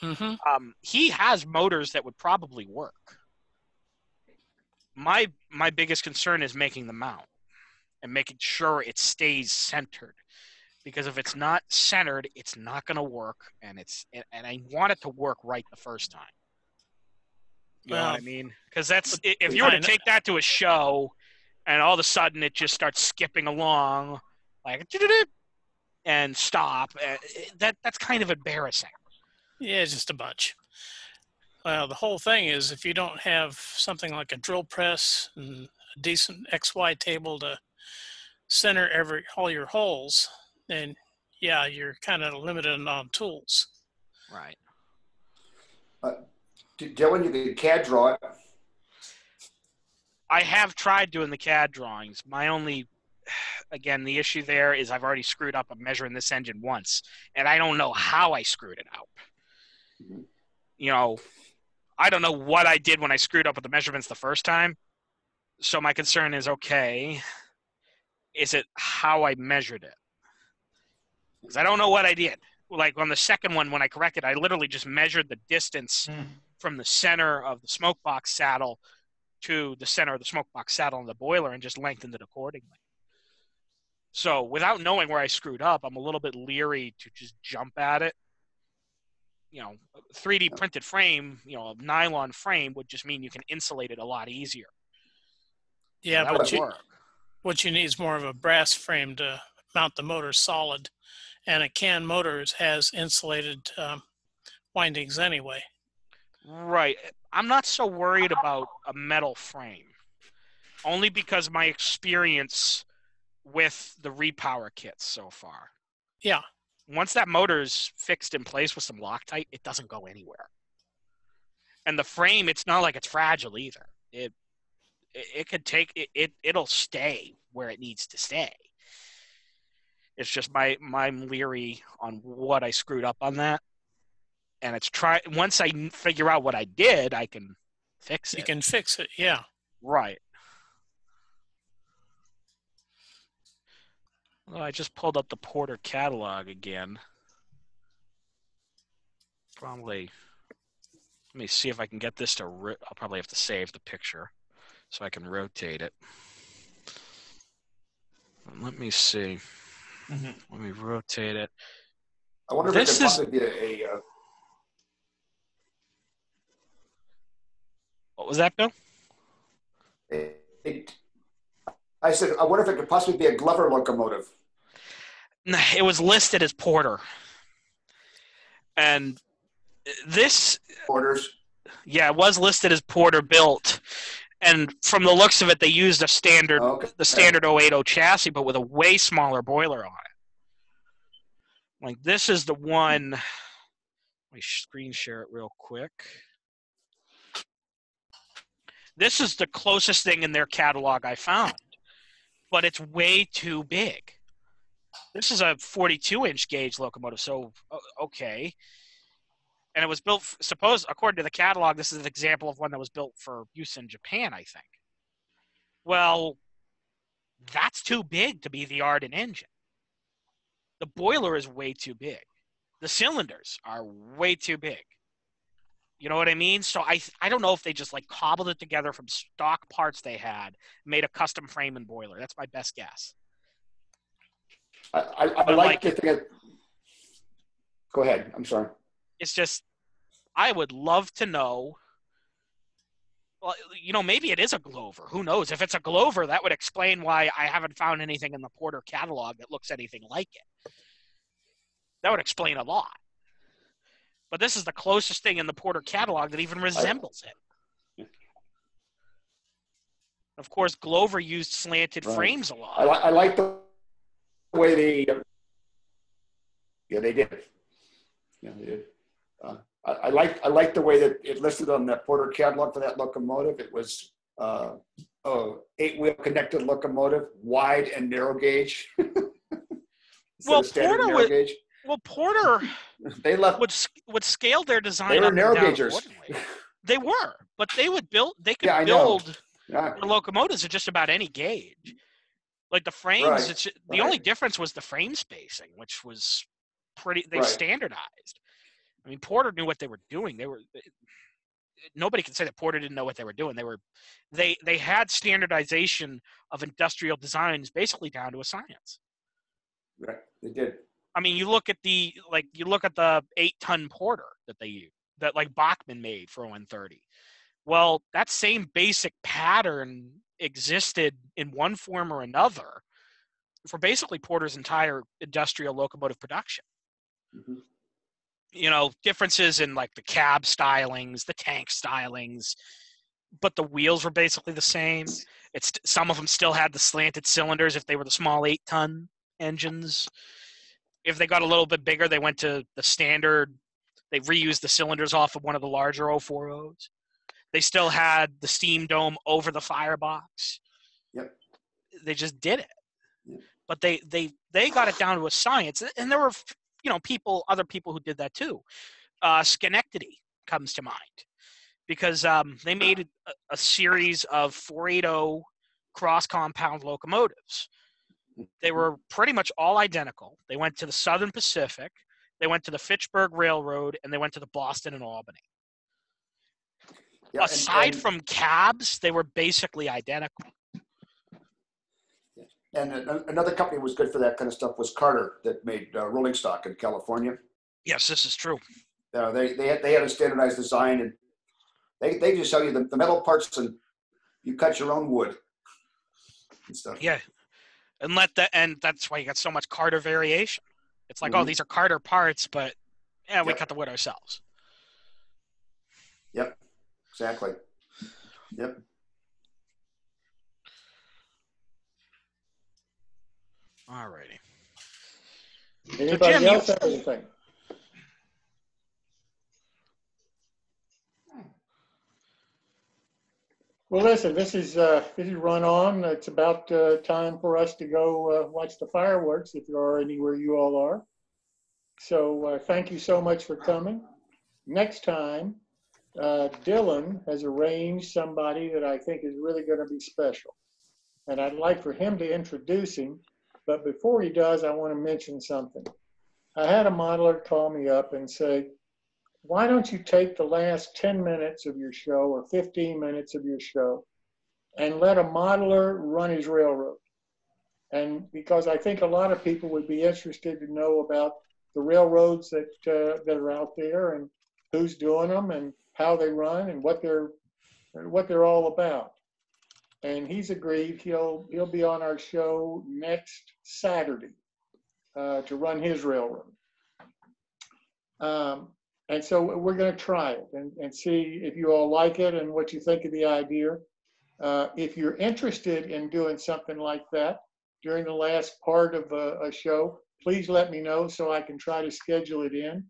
hmm um, he has motors that would probably work. My my biggest concern is making the mount and making sure it stays centered, because if it's not centered, it's not going to work, and it's and, and I want it to work right the first time. You know what I mean? Because that's if you were to take that to a show, and all of a sudden it just starts skipping along, like and stop, uh, that that's kind of embarrassing. Yeah, just a bunch. Well, the whole thing is if you don't have something like a drill press and a decent XY table to center every all your holes, then yeah, you're kind of limited on um, tools. Right. Uh, D- Dylan, you can CAD draw it. I have tried doing the CAD drawings. My only, again, the issue there is I've already screwed up. I'm measuring this engine once, and I don't know how I screwed it out. Mm-hmm. You know, I don't know what I did when I screwed up with the measurements the first time. So my concern is okay, is it how I measured it? Because I don't know what I did. Like on the second one, when I corrected, I literally just measured the distance hmm. from the center of the smoke box saddle to the center of the smoke box saddle and the boiler and just lengthened it accordingly. So without knowing where I screwed up, I'm a little bit leery to just jump at it. You know, 3D printed frame, you know, a nylon frame would just mean you can insulate it a lot easier. Yeah, that but would you, work. What you need is more of a brass frame to mount the motor solid, and a can motor has insulated um, windings anyway. Right. I'm not so worried about a metal frame, only because my experience with the repower kits so far. Yeah, Once that motor's fixed in place with some Loctite, it doesn't go anywhere. And the frame, it's not like it's fragile either. It it, it could take it, it it'll stay where it needs to stay. It's just my my leery on what I screwed up on that. And it's try once i figure out what I did, I can fix it you can fix it. Yeah. Right. Well, I just pulled up the Porter catalog again. Probably. Let me see if I can get this to. Ro- I'll probably have to save the picture so I can rotate it. Let me see. Let me rotate it. I wonder This if it could is- possibly be a, a uh, What was that, Bill? a- it, I said, I wonder if it could possibly be a Glover locomotive. Nah, It was listed as Porter. And this Orders. Yeah, it was listed as Porter built, and from the looks of it, they used a standard Okay. the standard 080 chassis, but with a way smaller boiler on it. Like this is the one. Let me screen share it real quick. This is the closest thing in their catalog I found, but it's way too big. This is a 42 inch gauge locomotive, so okay and it was built f- suppose according to the catalog this is an example of one that was built for use in japan i think well that's too big to be the Arden engine the boiler is way too big the cylinders are way too big you know what i mean so i i don't know if they just like cobbled it together from stock parts they had made a custom frame and boiler that's my best guess I, I, I like like- to think. Of, go ahead. I'm sorry. it's just i would love to know well you know maybe it is a glover who knows if it's a glover that would explain why i haven't found anything in the porter catalog that looks anything like it that would explain a lot but this is the closest thing in the porter catalog that even resembles it of course glover used slanted Right. frames a lot li- I like the way they. Yeah, they did. Yeah, it, uh, I, I like I like the way that it listed on the Porter catalog for that locomotive. It was uh, a eight wheel connected locomotive, wide and narrow gauge. Well, Porter narrow wa- gauge. Well, Porter They left. would would scale their design. They were narrow gaugers. They were, but they would build. They could Yeah, build Yeah, the locomotives at just about any gauge. Like the frames, Right, it's, the right. only difference was the frame spacing, which was pretty. They Right. standardized. I mean, Porter knew what they were doing. They were. Nobody can say that Porter didn't know what they were doing. They were, they they had standardization of industrial designs basically down to a science. right. They did. I mean, you look at the like you look at the eight ton porter that they use that like Bachmann made for ON30. Well, that same basic pattern existed in one form or another for basically Porter's entire industrial locomotive production. Mhm. You know, differences in like the cab stylings, the tank stylings, but the wheels were basically the same. It's some of them still had the slanted cylinders if they were the small eight ton engines. If they got a little bit bigger, they went to the standard. They reused the cylinders off of one of the larger 040s. They still had the steam dome over the firebox. Yep. They just did it. Yep. But they they they got it down to a science, and there were you know people, other people who did that too. Uh, Schenectady comes to mind because um, they made a, a series of 480 cross compound locomotives. They were pretty much all identical. They went to the Southern Pacific, they went to the Fitchburg Railroad, and they went to the Boston and Albany. Yeah, and- Aside and- from cabs, they were basically identical. And an- another company was good for that kind of stuff was Carter that made uh, rolling stock in California. Yes, this is true. Uh, they they had, they had a standardized design and they they just tell you the, the metal parts and you cut your own wood and stuff. Yeah. And let that and that's why you got so much Carter variation. It's like, oh, Mhm. these are Carter parts, but yeah, we Yep. cut the wood ourselves. Yep, exactly. Yep. All righty. Anybody Jim, you- else have anything? Well, listen, this is, uh, this is run on. It's about, uh, time for us to go, uh, watch the fireworks if there are anywhere you all are. So, uh, thank you so much for coming. Next time, uh, Dylan has arranged somebody that I think is really gonna be special. And I'd like for him to introduce him, but before he does, I want to mention something. I had a modeler call me up and say, why don't you take the last 10 minutes of your show or 15 minutes of your show and let a modeler run his railroad? And because I think a lot of people would be interested to know about the railroads that, uh, that are out there and who's doing them and how they run and what they're, what they're all about. And he's agreed he'll, he'll be on our show next Saturday uh, to run his railroad. Um, and so we're going to try it and, and see if you all like it and what you think of the idea. Uh, if you're interested in doing something like that during the last part of a, a show, please let me know so I can try to schedule it in.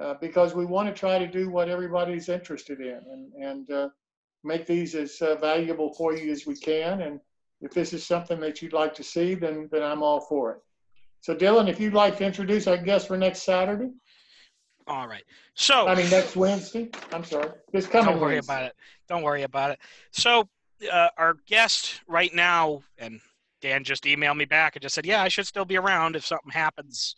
Uh, because we want to try to do what everybody's interested in and, and uh, make these as uh, valuable for you as we can. And if this is something that you'd like to see, then, then I'm all for it. So Dylan, if you'd like to introduce our guest for next Saturday, All right. So I mean, next Wednesday, I'm sorry, this coming don't worry Wednesday. about it. Don't worry about it. So uh, our guest right now, and Dan just emailed me back and just said, "Yeah, I should still be around if something happens.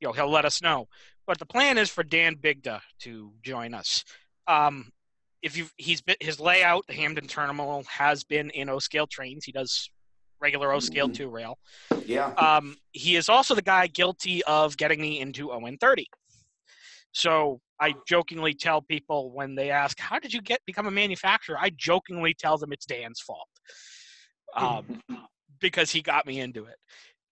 You know, he'll let us know." But the plan is for Dan Bigda to join us. Um, if you he's been his layout, the Hamden Terminal has been in O scale trains. He does regular O scale Mhm. two rail. Yeah. Um, he is also the guy guilty of getting me into ON30. So I jokingly tell people when they ask, "How did you get become a manufacturer?" I jokingly tell them it's Dan's fault, um, because he got me into it.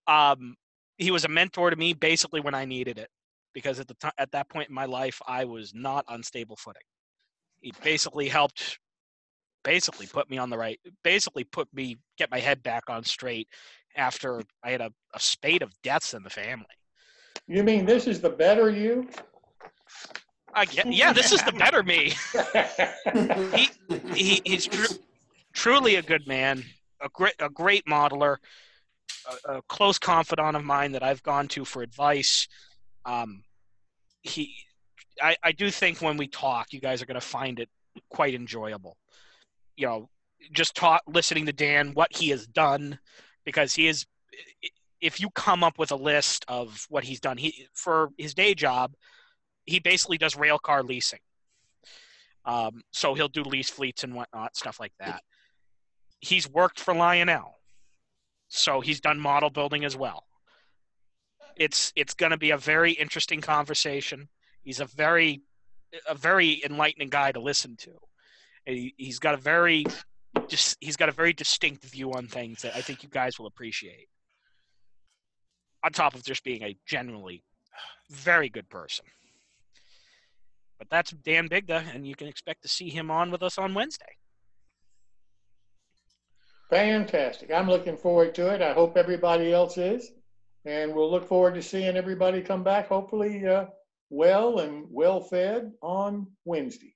Um, he was a mentor to me basically when I needed it, because at the time at that point in my life I was not on stable footing. He basically helped, basically put me on the right, basically put me get my head back on straight after I had a, a spate of deaths in the family. You mean this is the better you? I get, yeah, this is the better me. he, he he's tru- truly a good man, a great a great modeler, a, a close confidant of mine that I've gone to for advice. Um, he, I, I do think when we talk, you guys are going to find it quite enjoyable. You know, just talk, listening to Dan, what he has done, because he is. If you come up with a list of what he's done, he for his day job, he basically does rail car leasing. Um, so he'll do lease fleets and whatnot, stuff like that. He's worked for Lionel, so he's done model building as well. It's it's going to be a very interesting conversation. He's a very a very enlightening guy to listen to. He, he's got a very just he's got a very distinct view on things that I think you guys will appreciate. On top of just being a generally very good person. But that's Dan Bigda, and you can expect to see him on with us on Wednesday. Fantastic. I'm looking forward to it. I hope everybody else is. And we'll look forward to seeing everybody come back, hopefully uh, well and well fed on Wednesday.